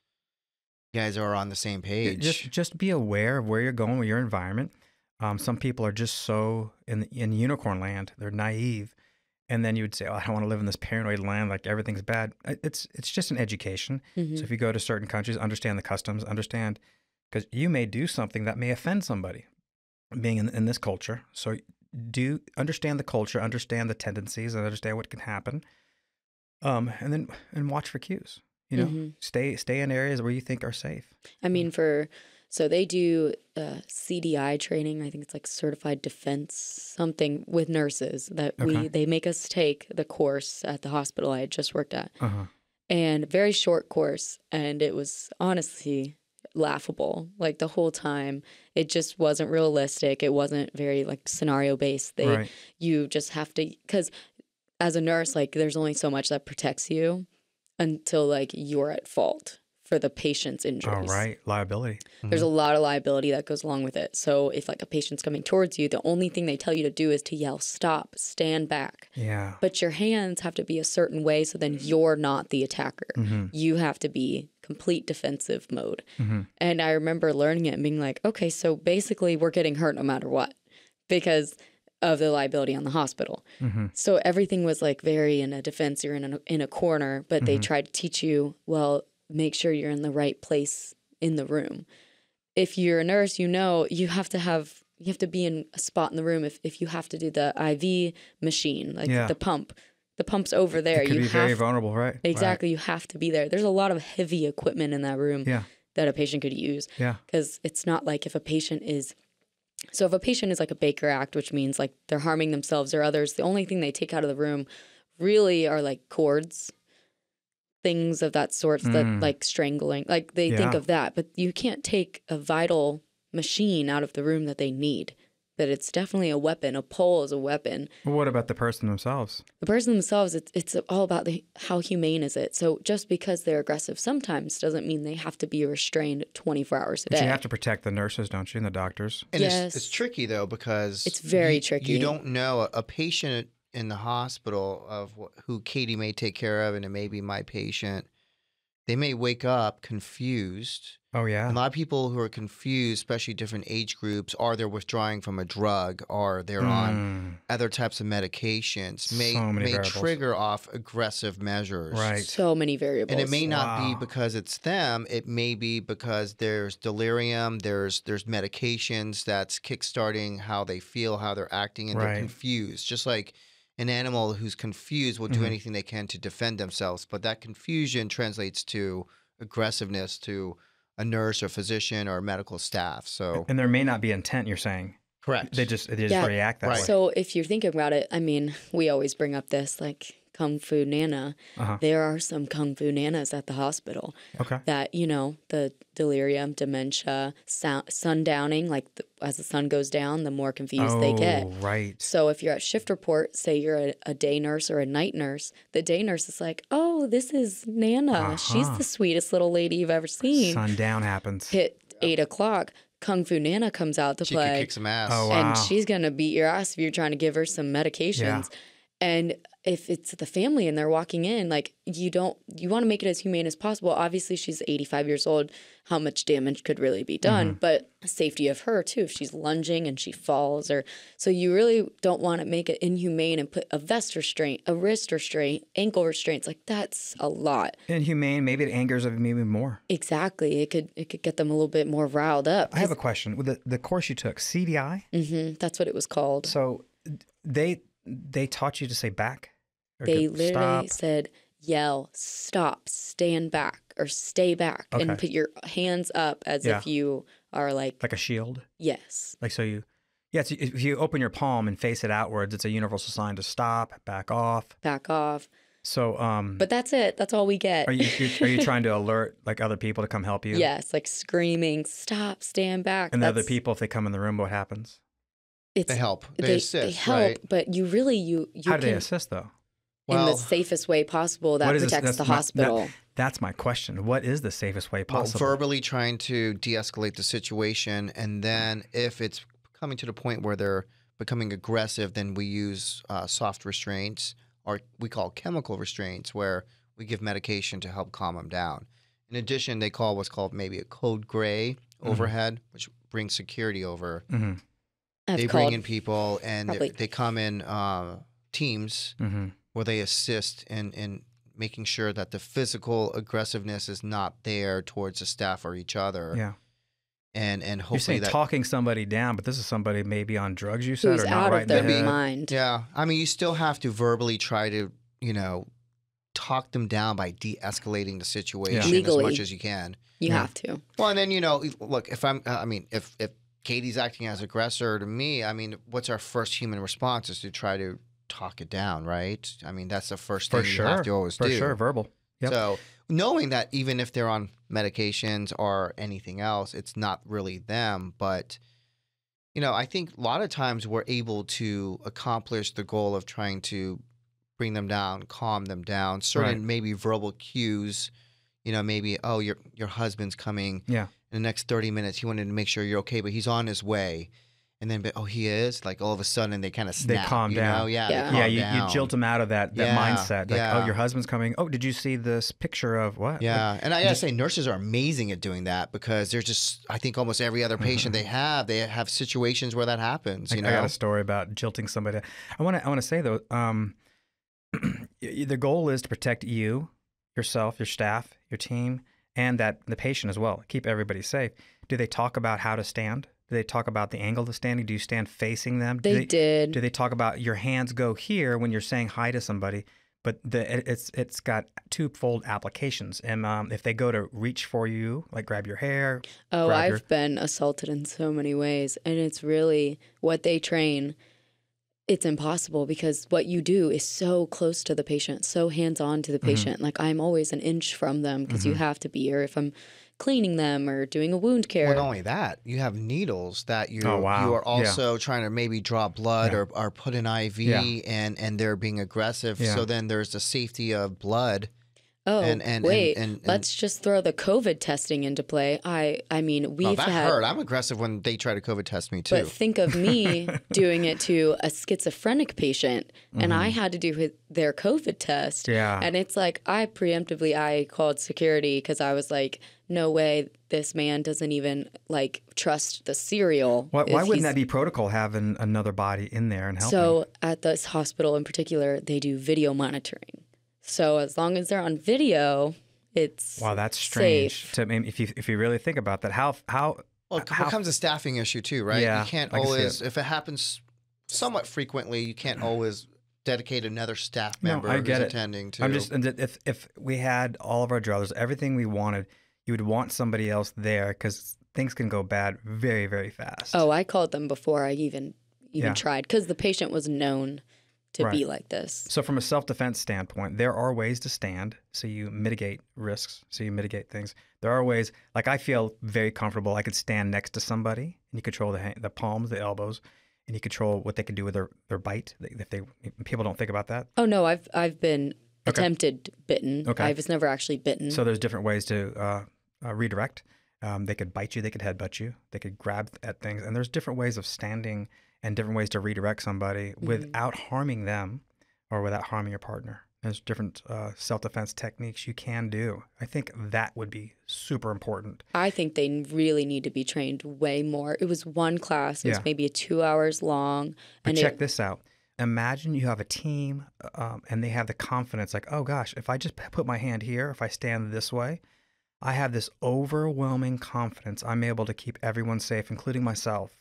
you guys are on the same page? Just just be aware of where you're going with your environment. Um, some people are just so in in unicorn land. They're naive, and then you would say, "Oh, I don't want to live in this paranoid land. Like everything's bad." It's it's just an education. Mhm. So if you go to certain countries, understand the customs, understand because you may do something that may offend somebody, being in, in this culture. So do understand the culture, understand the tendencies, and understand what can happen. Um, and then and watch for cues. You know, Mhm. stay stay in areas where you think are safe. I mean, for so they do uh, CDI training. I think it's like certified defense something with nurses that Okay. we they make us take the course at the hospital I had just worked at, Uh huh. and very short course, and it was honestly laughable like the whole time it just wasn't realistic it wasn't very like scenario based they right. you just have to because as a nurse like there's only so much that protects you until like you're at fault for the patient's injuries All right. Liability. there's a lot of liability that goes along with it so if like a patient's coming towards you the only thing they tell you to do is to yell stop stand back Yeah. but your hands have to be a certain way so then you're not the attacker Mm-hmm. you have to be complete defensive mode Mm-hmm. and i remember learning it and being like okay so basically we're getting hurt no matter what because of the liability on the hospital Mm-hmm. so everything was like very in a defense you're in a, in a corner but they Mhm. tried to teach you well make sure you're in the right place in the room if you're a nurse you know you have to have you have to be in a spot in the room if, if you have to do the iv machine like Yeah. the pump the pump's over there It could you be very vulnerable, right? Right. exactly you have to be there there's a lot of heavy equipment in that room Yeah. that a patient could use Yeah. because it's not like if a patient is so if a patient is like a Baker Act which means like they're harming themselves or others the only thing they take out of the room really are like cords things of that sort that Mm. like strangling like they think of that but you can't take a vital machine out of the room that they need but it's definitely a weapon a pole is a weapon Well, what about the person themselves? the person themselves it's, it's all about the, how humane is it so just because they're aggressive sometimes doesn't mean they have to be restrained 24 hours a But day you have to protect the nurses, don't you, and the doctors? And Yes. it's, it's tricky though because It's very you- tricky. You don't know a, a patient in the hospital of wh- who Katie may take care of, and it may be my patient. They may wake up confused. Oh yeah. A lot of people who are confused, especially different age groups, are they're withdrawing from a drug, or they're on Mm, other types of medications, may So many may variables. trigger off aggressive measures. Right. so many variables And it may not be because it's them. It may be because there's delirium. There's there's medications that's kickstarting how they feel, how they're acting, and Right. they're confused. Just like an animal who's confused will do Mhm. anything they can to defend themselves, but that confusion translates to aggressiveness to a nurse or physician or medical staff. So and there may not be intent. You're saying correct. they just they just Yeah. react that Right. way. So if you're thinking about it, I mean, we always bring up this like kung fu nana. Uh-huh. There are some kung fu nanas at the hospital Okay. that you know the delirium, dementia, sound, sundowning. Like the, as the sun goes down, the more confused oh, they get. right. So if you're at shift report, say you're a, a day nurse or a night nurse, the day nurse is like, "Oh, this is Nana. She's Uh-huh. the sweetest little lady you've ever seen." Sundown happens. Hit eight o'clock, Kung Fu Nana comes out to she could play kick some ass. Oh, wow. and she's gonna beat your ass if you're trying to give her some medications. Yeah. And if it's the family and they're walking in, like you don't, you want to make it as humane as possible. Obviously, she's 85 years old. How much damage could really be done? Mm-hmm. But safety of her too. If she's lunging and she falls, or so you really don't want to make it inhumane and put a vest restraint, a wrist restraint, ankle restraints. Like that's a lot. Inhumane. Maybe it angers them even more. Exactly. It could it could get them a little bit more riled up. I have a question. With the the course you took, CDI. Mm-hmm, that's what it was called. So they they taught you to say back. Or they literally stop. said yell stop stand back or stay back and put your hands up as Yeah. if you are like like a shield. yes Like so you. Yeah, so if you open your palm and face it outwards, it's a universal sign to stop, back off. back off So, um, but that's it that's all we get are you you're, you trying to (laughs) alert like other people to come help you? yes like screaming stop stand back And the other people, if they come in the room, what happens? it's They help. They, they, assist. they help, Right? but you really you you How do can they assist though? In the safest way possible that What is this- protects that's the my- that- hospital. That's my question. What is the safest way Well, possible? verbally trying to de-escalate the situation, and then if it's coming to the point where they're becoming aggressive, then we use uh, soft restraints, or we call chemical restraints, where we give medication to help calm them down. In addition, they call what's called maybe a code gray Mhm. overhead, which brings security over. hmm they called bring in people, and they- come in uh, teams hmm where they assist in in making sure that the physical aggressiveness is not there towards the staff or each other. Yeah. And and You're saying that talking somebody down, but this is somebody maybe on drugs. You said, or not out right of in the their mind. Yeah. I mean you still have to verbally try to, you know, talk them down by de-escalating the situation as much as you can. You Yeah. have to. Well, and then you know, look, if I'm I mean, if if Katie's acting as aggressor to me, I mean, what's our first human response is to try to talk it down, right? I mean, that's the first For thing sure. you have to always For do. sure. Verbal. Yep. So knowing that even if they're on medications or anything else, it's not really them. But you know, I think a lot of times we're able to accomplish the goal of trying to bring them down, calm them down. Certain Right. maybe verbal cues. You know, maybe oh your your husband's coming. Yeah. In the next thirty minutes, he wanted to make sure you're okay, but he's on his way. And then, but, oh, he is. Like all of a sudden, they kind of They calm you down. Know? Yeah. Yeah. They yeah, calm you, you jilt them out of that, that Yeah, mindset. Like, yeah. oh, your husband's coming. Oh, did you see this picture of what? Like, Yeah, and I gotta just- say, nurses are amazing at doing that because they're just, I think almost every other patient they have, they have situations where that happens. I, You I got a story about jilting somebody. I want to. I want to say though, um, (clears throat) the goal is to protect you, yourself, your staff, your team, and that the patient as well. Keep everybody safe. Do they talk about how to stand? Do they talk about the angle of standing? Do you stand facing them? Do They, did. Do they talk about your hands go here when you're saying hi to somebody? But the it- it's it's got twofold applications. And um, if they go to reach for you, like grab your hair, Oh, I've your- been assaulted in so many ways, and it's really what they train. It's impossible because what you do is so close to the patient, so hands on to the Mm-hmm. patient. Like I'm always an inch from them because you have to be, or if I'm cleaning them or doing a wound care. well, not only that, you have needles that you Oh, wow. you are Yeah. also trying to maybe draw blood Yeah. or, or put an IV, Yeah. and and they're being aggressive. Yeah. So then there's the safety of blood. oh, and- and- and- wait, and- and- let's just throw the COVID testing into play. I, I mean, Oh, we've that had. hurt. I'm aggressive when they try to COVID test me too. But think of me (laughs) doing it to a schizophrenic patient, and I had to do his, their COVID test. Mm-hmm. Yeah. And it's like I preemptively I called security because I was like, no way, this man doesn't even like trust the cereal. why, why wouldn't that be protocol having another body in there and helping? So at this hospital in particular, they do video monitoring. So as long as they're on video, it's Wow, that's strange. safe. To I mean, if you if you really think about that, how how well, it how- becomes a staffing issue too, right? Yeah, you can't I can always it. if it happens somewhat frequently, you can't always dedicate another staff No, member I who's get it. attending to. I'm just and if if we had all of our druthers, everything we wanted, you would want somebody else there because things can go bad very very fast. Oh, I called them before I even even Yeah. tried because the patient was known to be like this. So from a self-defense standpoint, there are ways to stand so you mitigate risks, so you mitigate things. There are ways like I feel very comfortable I could stand next to somebody and you control the the palms, the elbows, and you control what they can do with their their bite. If they people don't think about that. Oh no, I've I've been Okay. attempted bitten. Okay. I was never actually bitten. So there's different ways to uh, uh, redirect. Um, they could bite you, they could headbutt you, they could grab at things, and there's different ways of standing and different ways to redirect somebody without harming them or without harming your partner. There's different uh, self-defense techniques you can do. I think that would be super important. I think they really need to be trained way more. It was one class. It Yeah. was maybe two hours long, But and check it, this out. Imagine you have a team um, and they have the confidence, like, oh gosh, if I just put my hand here, if I stand this way, I have this overwhelming confidence I'm able to keep everyone safe, including myself.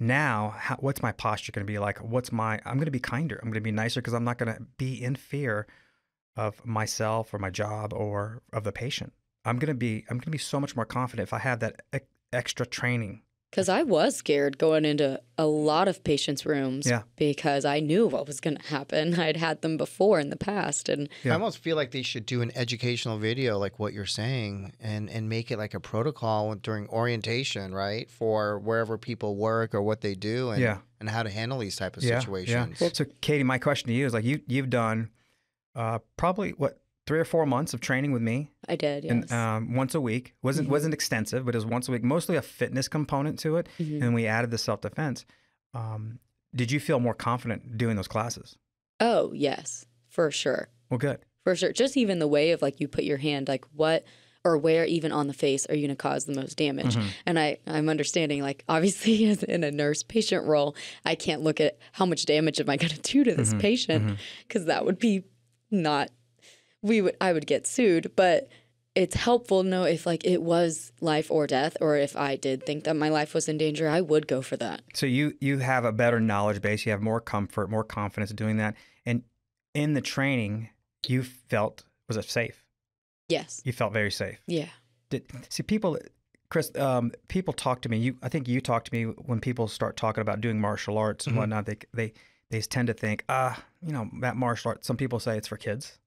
Now, how, what's my posture going to be like? What's my, I'm going to be kinder. I'm going to be nicer because I'm not going to be in fear of myself or my job or of the patient. I'm going to be, I'm going to be so much more confident if I have that e- extra training Because I was scared going into a lot of patients' rooms Yeah. because I knew what was going to happen. (laughs) I'd had them before in the past. And Yeah. I almost feel like they should do an educational video like what you're saying and and make it like a protocol during orientation, right? For wherever people work or what they do and Yeah. and how to handle these type of Yeah, situations. Yeah. So, Katie, my question to you is like you you've done uh, probably what three or four months of training with me, I did, yes. and um, once a week wasn't wasn't extensive, but it was once a week, mostly a fitness component to it, Mhm. and we added the self defense. Um, did you feel more confident doing those classes? oh, yes, for sure. Well, good. For sure. Just even the way of like you put your hand, like what or where even on the face are you going to cause the most damage? Mhm. And I, I'm understanding, like, obviously, (laughs) as in a nurse patient role, I can't look at how much damage am I going to do to this Mhm, patient because that would be not, we would, I would get sued. But it's helpful to know if like it was life or death, or if I did think that my life was in danger, I would go for that. So you you have a better knowledge base. You have more comfort, more confidence doing that, and in the training, you felt was it safe? Yes. You felt very safe. Yeah. Did see people, Krish? Um, people talk to me. You, I think you talk to me when people start talking about doing martial arts and Mhm. whatnot. They they they tend to think, ah, you know, that martial art. Some people say it's for kids,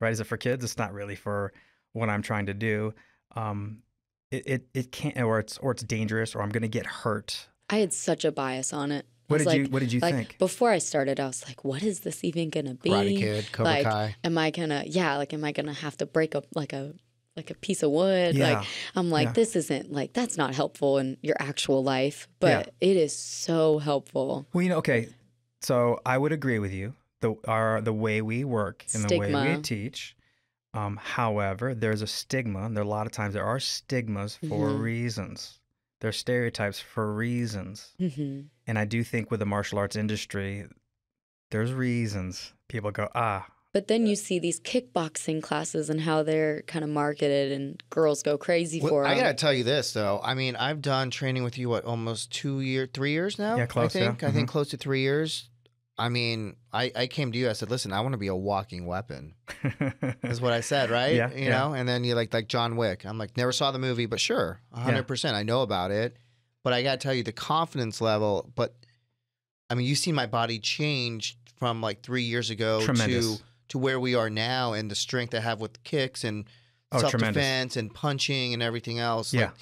right? Is it for kids? It's not really for what I'm trying to do. Um, it it, it can't, or it's or it's dangerous, or I'm going to get hurt. I had such a bias on it. What was did you like- What did you like think? before I started, I was like, what is this even gonna be? Karate Kid, Cobra like, Kai. am I gonna yeah, like am I gonna have to break up like a like a piece of wood? Yeah. Like I'm like, Yeah. this isn't like that's not helpful in your actual life, but it is so helpful. Well, you know, okay. So I would agree with you. The our the way we work and the way we teach. Um, however, there's a stigma. There are a lot of times there are stigmas for Mhm. reasons. There are stereotypes for reasons. hmm And I do think with the martial arts industry, there's reasons people go, ah, But then you see these kickboxing classes and how they're kind of marketed, and girls go crazy Well, for I gotta tell you this though. I mean, I've done training with you what almost two year, three years now. Yeah, close, I yeah. think I Mhm. think close to three years. I mean, I, I came to you. I said, "Listen, I want to be a walking weapon." (laughs) Is what I said, right? Yeah, You yeah. know, and then you like like John Wick. I'm like, never saw the movie, but sure, hundred percent, I know about it. But I gotta tell you, the confidence level. But I mean, you see my body change from like three years ago Tremendous. to to where we are now, and the strength I have with kicks and Oh, self defense and punching and everything else. Yeah. Like,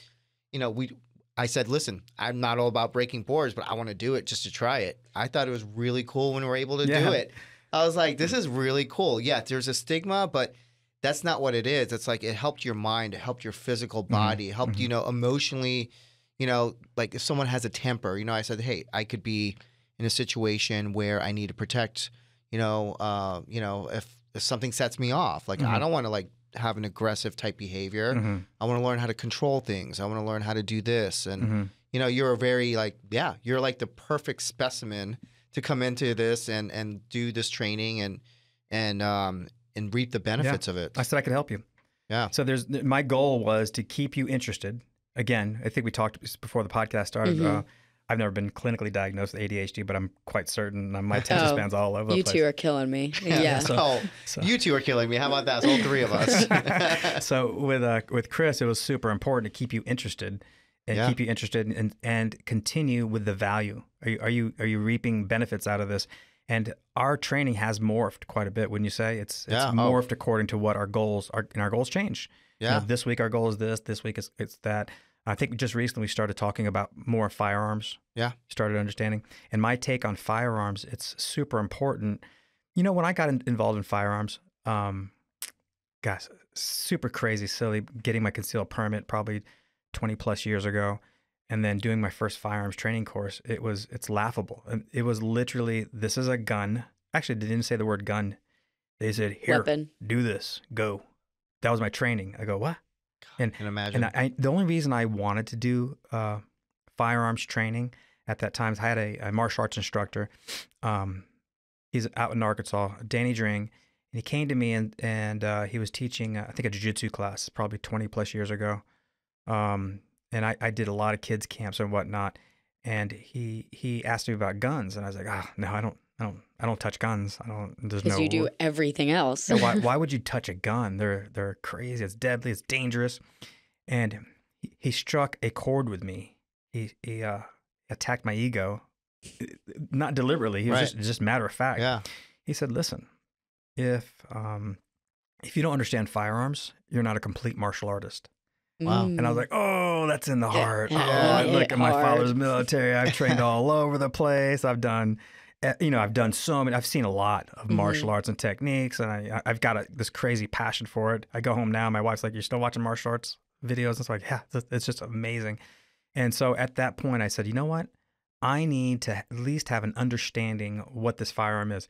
you know, we. I said, listen, I'm not all about breaking boards, but I want to do it just to try it. I thought it was really cool when we were able to Yeah. do it. I was like, this is really cool. Yeah, there's a stigma, but that's not what it is. It's like it helped your mind, it helped your physical Mm-hmm. body, it helped, you know, emotionally, you know, like if someone has a temper, you know, I said, hey, I could be in a situation where I need to protect, you know, uh, you know, if, if something sets me off. Like I Mhm. don't want to like have an aggressive type behavior. Mhm, I want to learn how to control things. I want to learn how to do this. And mhm. you know, you're a very like, yeah, you're like the perfect specimen to come into this and and do this training and and um and reap the benefits of it. I said I could help you. Yeah. So there's my goal was to keep you interested. Again, I think we talked before the podcast started. Mhm. Uh, I've never been clinically diagnosed with ADHD, but I'm quite certain my attention Oh, span's all over the You two are killing me. (laughs) Yeah. so- oh, so- you two are killing me. How about that? It's all three of us. (laughs) so with uh, with Krish, it was super important to keep you interested and Yeah. keep you interested and and continue with the value. Are you are you are you reaping benefits out of this? And our training has morphed quite a bit. Wouldn't you say it's it's Yeah. Oh. morphed according to what our goals are, and our goals change. You know, yeah. this week our goal is this. This week is it's that. I think just recently we started talking about more firearms. Yeah. Started understanding. And my take on firearms, it's super important. You know, when I got in, involved in firearms, um, gosh, super crazy, silly, getting my concealed permit probably 20 plus years ago, and then doing my first firearms training course. It was it's laughable. It was literally this is a gun. Actually, they didn't say the word gun. They said here, Weapon. do this, go. That was my training. I go what? I can imagine. And I, the only reason I wanted to do uh, firearms training at that time is I had a, a martial arts instructor. Um, he's out in Arkansas, Danny Dring, and he came to me and and uh, he was teaching uh, I think a jiu-jitsu class probably 20 plus years ago. Um, and I, I did a lot of kids camps and whatnot. And he he asked me about guns, and I was like, ah, no, I don't, I don't, I don't touch guns. I don't. There's Because no. you do everything else. Yeah, why, (laughs) why would you touch a gun? They're they're crazy. It's deadly. It's dangerous. And he, he struck a chord with me he he uh, attacked my ego, not deliberately. He was Right. just just matter of fact. Yeah. He said, "Listen, if um, if you don't understand firearms, you're not a complete martial artist." Wow. And I was like, "Oh, that's in the heart." yeah, oh, I look at my hard. father's military. I've trained all over the place. I've done, you know, I've done so many. I've seen a lot of Mhm. martial arts and techniques, and I, I've got a, this crazy passion for it. I go home now. My wife's like, "You're still watching martial arts videos?" And it's like, "Yeah, it's- just amazing." And so at that point, I said, "You know what? I need to at least have an understanding what this firearm is."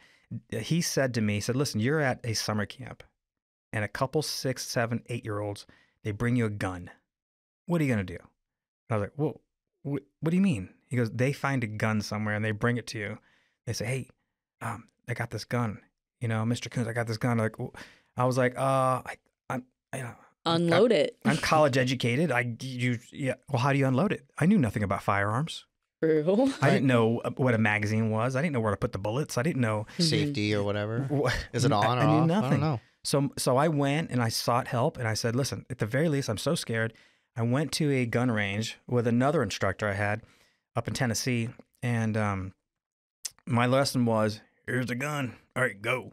He said to me, "He said, listen, you're at a summer camp, and a couple six, seven, eight year olds, they bring you a gun. What are you gonna do?" And I was like, "Well, wh- what do you mean?" He goes, "They find a gun somewhere and they bring it to you. They say, hey, um, I got this gun. You know, Mr. Kuntz, I got this gun." Like, I was like, "Uh, I, I'm, I, uh, Unload it. I'm (laughs) college educated. I, you, yeah. Well, how do you unload it? I knew nothing about firearms. True. I didn't know uh, what a magazine was. I didn't know where to put the bullets. I didn't know. Safety or whatever. What, Is it on I, or I knew off? I nothing. don't know. So so I went and I sought help and I said, listen, at the very least, I'm so scared. I went to a gun range with another instructor I had up in Tennessee, and um, my lesson was, here's the gun. All right, go.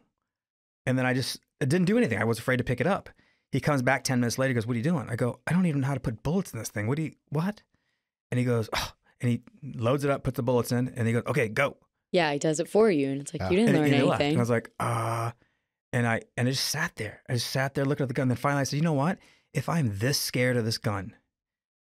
And then I just it didn't do anything. I was afraid to pick it up. He comes back ten minutes later. Goes, "What are you doing?" I go, "I don't even know how to put bullets in this thing. What do you what?" And he goes, oh, and he loads it up, puts the bullets in, and he goes, "Okay, go." Yeah, he does it for you, and it's like Yeah. you didn't and, learn and he left. And I was like, uh, and I and I just sat there. I just sat there looking at the gun. Then finally, I said, you know what? If I'm this scared of this gun,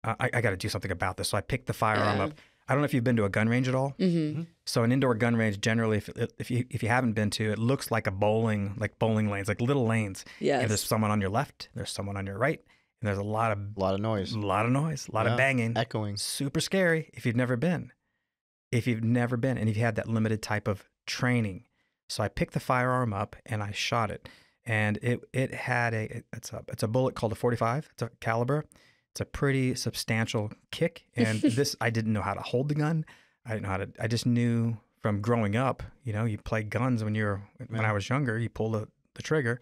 uh, I, I got to do something about this. So I picked the firearm Yeah. up. I don't know if you've been to a gun range at all. hmm So an indoor gun range, generally, if if you if you haven't been to, it looks like a bowling like bowling lanes, like little lanes. Yeah. And there's someone on your left, there's someone on your right, and there's a lot of A lot of noise. a lot of noise, a lot Yeah. of banging Echoing. super scary if you've never been. If you've never been and if you had that limited type of training. So I picked the firearm up and I shot it. And it it had a it's a it's a bullet called a 45. It's a caliber. It's a pretty substantial kick. And (laughs) this I didn't know how to hold the gun. I didn't know how to I just knew from growing up, you know, you play guns when you're when I was younger, you pull the, the trigger.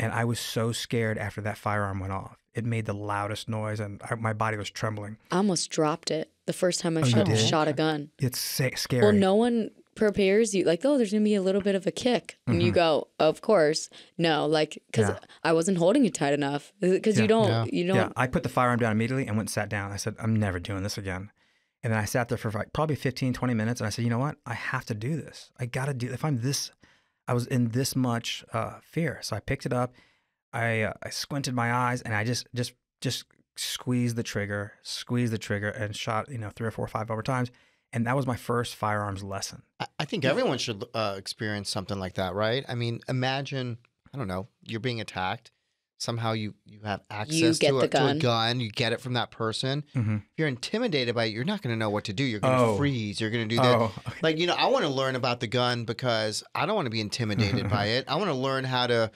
And I was so scared after that firearm went off. It made the loudest noise and I, my body was trembling. I almost dropped it the first time I Oh, shot, shot a gun. It's sa- scary. Well, no one prepares you like, oh, there's gonna be a little bit of a kick, and you Mhm. go, of course, no, like because Yeah. I wasn't holding it tight enough. Because Yeah. you don't, Yeah. you don't. Yeah, I put the firearm down immediately and went and sat down. I said, I'm never doing this again. And then I sat there for like probably 15, 20 minutes and I said, you know what? I have to do this. I got to do If I'm this, I was in this much uh, fear. So I picked it up. I, uh, I squinted my eyes and I just, just, just squeezed the trigger, squeezed the trigger and shot, you know, three or four or five over times. And that was my first firearms lesson. I, I think everyone should uh, experience something like that, right? I mean, imagine, I don't know, you're being attacked. Somehow you, you have access get to, a, the to a gun. gun. You get it from that person. Mm-hmm. If you're intimidated by it, you're not going to know what to do. You're going to Oh. freeze. You're going to do that. Oh, Like, you know, I want to learn about the gun because I don't want to be intimidated by (laughs) it. I want to learn how to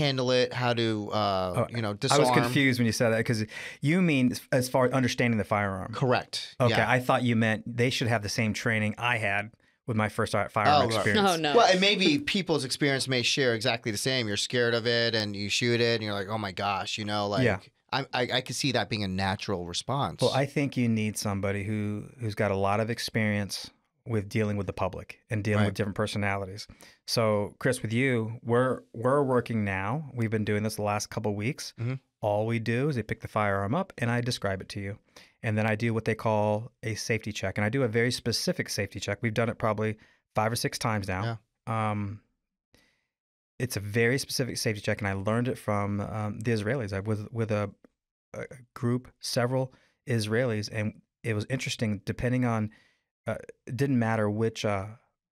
handle it, how to, uh, Oh, you know, I was confused when you said that because you mean as far as understanding the firearm. Correct. Okay, Yeah. I thought you meant they should have the same training I had with my first firearm Oh, right. experience. Oh no. Well, and maybe people's experience may share exactly the same. You're scared of it, and you shoot it, and you're like, "Oh my gosh," you know, like Yeah. I, I, I could see that being a natural response. Well, I think you need somebody who who's got a lot of experience with dealing with the public and dealing Right. with different personalities. So, Krish, with you, we're we're working now. We've been doing this the last couple weeks. Mhm. All we do is I pick the firearm up and I describe it to you, and then I do what they call a safety check, and I do a very specific safety check. We've done it probably five or six times now. Um, it's a very specific safety check, and I learned it from um, the Israelis. I with with a, a group, several Israelis, and it was interesting. Depending on, uh, it didn't matter which uh,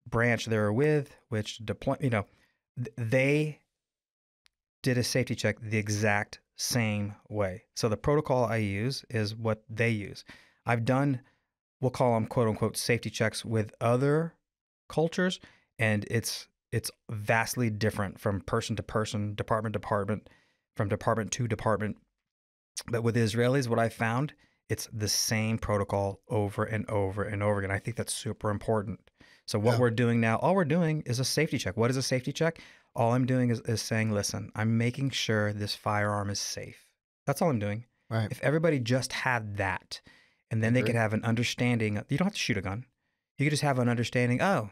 branch they were with, which deploy, you know, th- they did a safety check the exact same way. So the protocol I use is what they use. I've done, we'll call them quote unquote safety checks with other cultures, and it's it's vastly different from person to person, department to department, from department to department. But with Israelis, what I found, it's the same protocol over and over and over again. I think that's super important. So what Yeah. we're doing now, all we're doing is a safety check. What is a safety check? All I'm doing is, is saying, listen, I'm making sure this firearm is safe. That's all I'm doing. right. If everybody just had that and then they could have an understanding. You don't have to shoot a gun. You could just have an understanding. Oh,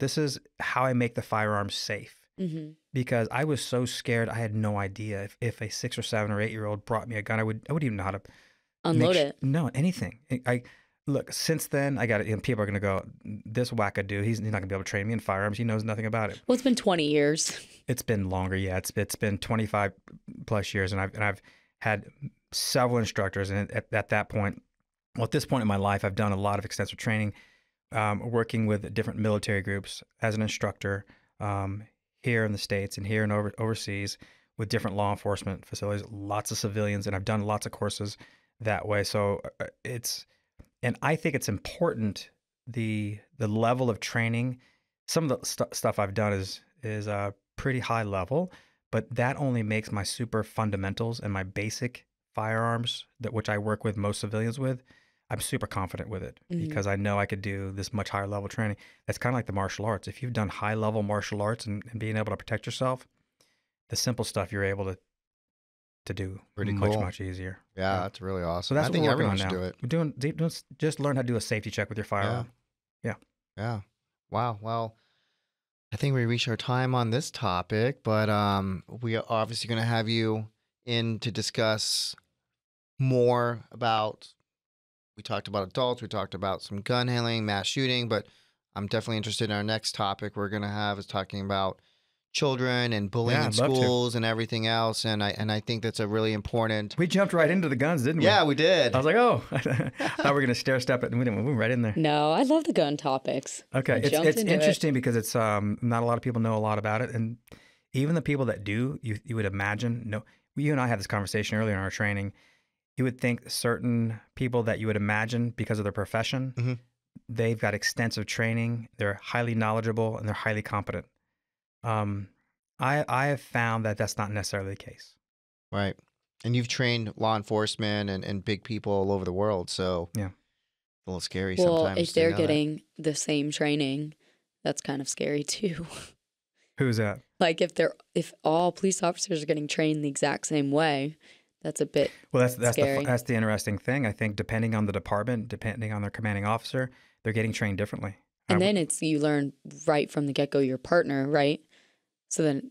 this is how I make the firearm safe. hmm Because I was so scared, I had no idea if, if a six or seven or eight year old brought me a gun, I would I wouldn't even know how to Unload make it. No, anything. I, I look. Since then, I got it. And people are gonna go. This wackadoo. He's, he's not gonna be able to train me in firearms. He knows nothing about it. Well, it's been 20 years. It's been longer. Yeah, it's it's been 25 plus years, and I've and I've had several instructors, and at, at that point, well, at this point in my life, I've done a lot of extensive training, um, working with different military groups as an instructor um, here in the states and here and over, overseas with different law enforcement facilities, lots of civilians, and I've done lots of courses that way. So uh, it's, and I think it's important the the level of training. Some of the stu stuff I've done is is uh, pretty high level, but that only makes my super fundamentals and my basic firearms that which I work with most civilians with. I'm super confident with it Mhm. because I know I could do this much higher level training. That's kind of like the martial arts. If you've done high level martial arts and, and being able to protect yourself, the simple stuff you're able to to do Pretty much cool. much easier. Yeah, that's really awesome. So that's I what think we're working everyone on now. do it. We're doing just learn how to do a safety check with your firearm. Yeah. Yeah. Wow. Well, I think we reached our time on this topic, but um, we are obviously going to have you in to discuss more about. We talked about adults. We talked about some gun handling, mass shooting, but I'm definitely interested in our next topic we're going to have is talking about children and bullying Yeah, in I'd to. schools and everything else. And I and I think that's a really important. We jumped right into the guns, didn't we? Yeah, we did. I was like, oh, (laughs) I (laughs) thought we were gonna stair step it, and we didn't. We went right in there. No, I love the gun topics. Okay, I it's it's into it. interesting because it's um not a lot of people know a lot about it, and even the people that do, you you would imagine no. You and I had this conversation earlier in our training. You would think certain people that you would imagine because of their profession, Mhm. they've got extensive training, they're highly knowledgeable, and they're highly competent. Um, I I have found that that's not necessarily the case. Right. And you've trained law enforcement and, and big people all over the world. So Yeah. a little scary Well, sometimes. if they're know that. getting the same training, that's kind of scary too. (laughs) Who's that? like if they're if all police officers are getting trained the exact same way, that's a bit Well, that's that's the Scary. fu- that's the interesting thing. I think depending on the department, depending on their commanding officer, they're getting trained differently. and I- then it's you learn right from the get go your partner, right? So then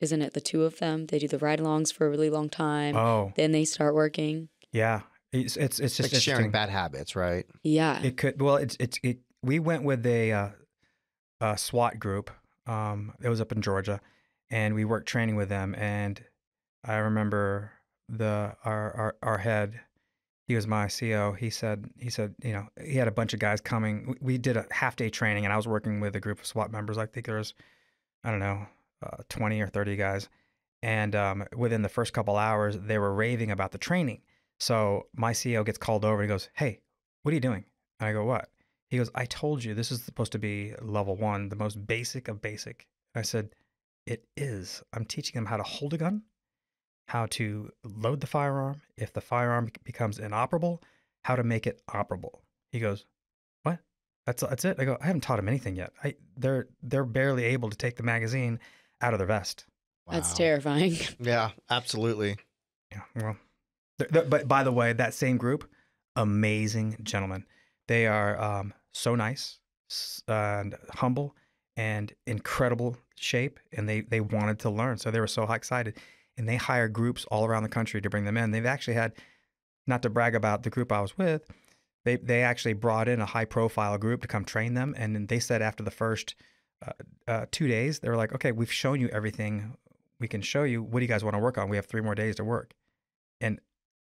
isn't it the two of them? They do the ride alongs for a really long time. oh then they start working. yeah, it's it's, it's just like sharing bad habits, right? Yeah. It could well, it's it's it. We went with a, uh, a SWAT group. Um, it was up in Georgia, and we worked training with them. And I remember the our our, our head. He was my CO. He said he said you know he had a bunch of guys coming. We- We did a half day training, and I was working with a group of SWAT members. I think there was I don't know uh, twenty or thirty guys. And um, within the first couple hours, they were raving about the training. So my CEO gets called over and he goes, "Hey, what are you doing?" And I go, "What?" He goes, "I told you this is supposed to be level one, the most basic of basic." I said, "It is. I'm teaching them how to hold a gun, how to load the firearm. If the firearm becomes inoperable, how to make it operable." He goes, "What? That's that's it?" I go, "I haven't taught them anything yet. I they're they're barely able to take the magazine out of their vest." That's terrifying. (laughs) Yeah, absolutely. Yeah. Well, th- th- but by the way, that same group, amazing gentlemen. They are um, so nice and humble and incredible shape, and they they wanted to learn, so they were so excited. And they hire groups all around the country to bring them in. They've actually had, not to brag about the group I was with, they they actually brought in a high profile group to come train them, and they said after the first uh, uh, two days, they were like, okay, we've shown you everything we can show you. What do you guys want to work on? We have three more days to work. And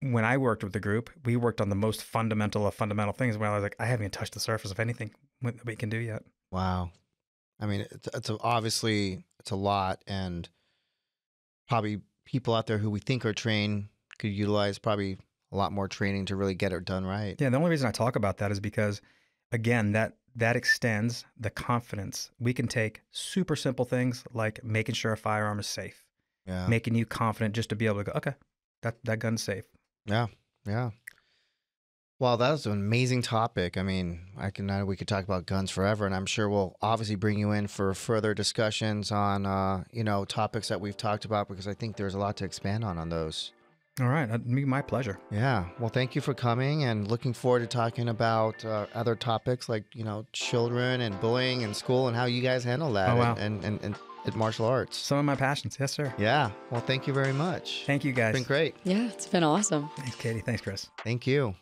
when I worked with the group, we worked on the most fundamental of fundamental things. When I was like, I haven't even touched the surface of anything we can do yet. Wow. I mean, it's, it's obviously it's a lot, and probably people out there who we think are trained could utilize probably a lot more training to really get it done right. Yeah, the only reason I talk about that is because, again, that that extends the confidence. We can take super simple things like making sure a firearm is safe, Yeah. making you confident just to be able to go, okay, that that gun's safe. Yeah. Yeah. Well, that was an amazing topic. I mean, I can uh, we could talk about guns forever, and I'm sure we'll obviously bring you in for further discussions on uh, you know topics that we've talked about because I think there's a lot to expand on on those. All right, that'd be my pleasure. Yeah. Well, thank you for coming and looking forward to talking about uh, other topics like, you know, children and bullying in school and how you guys handle that Oh, wow. and, and, and, and at martial arts. Some of my passions, yes, sir. Yeah. Well, thank you very much. Thank you, guys. It's been great. Yeah, it's been awesome. Thanks, Katie. Thanks, Krish. Thank you.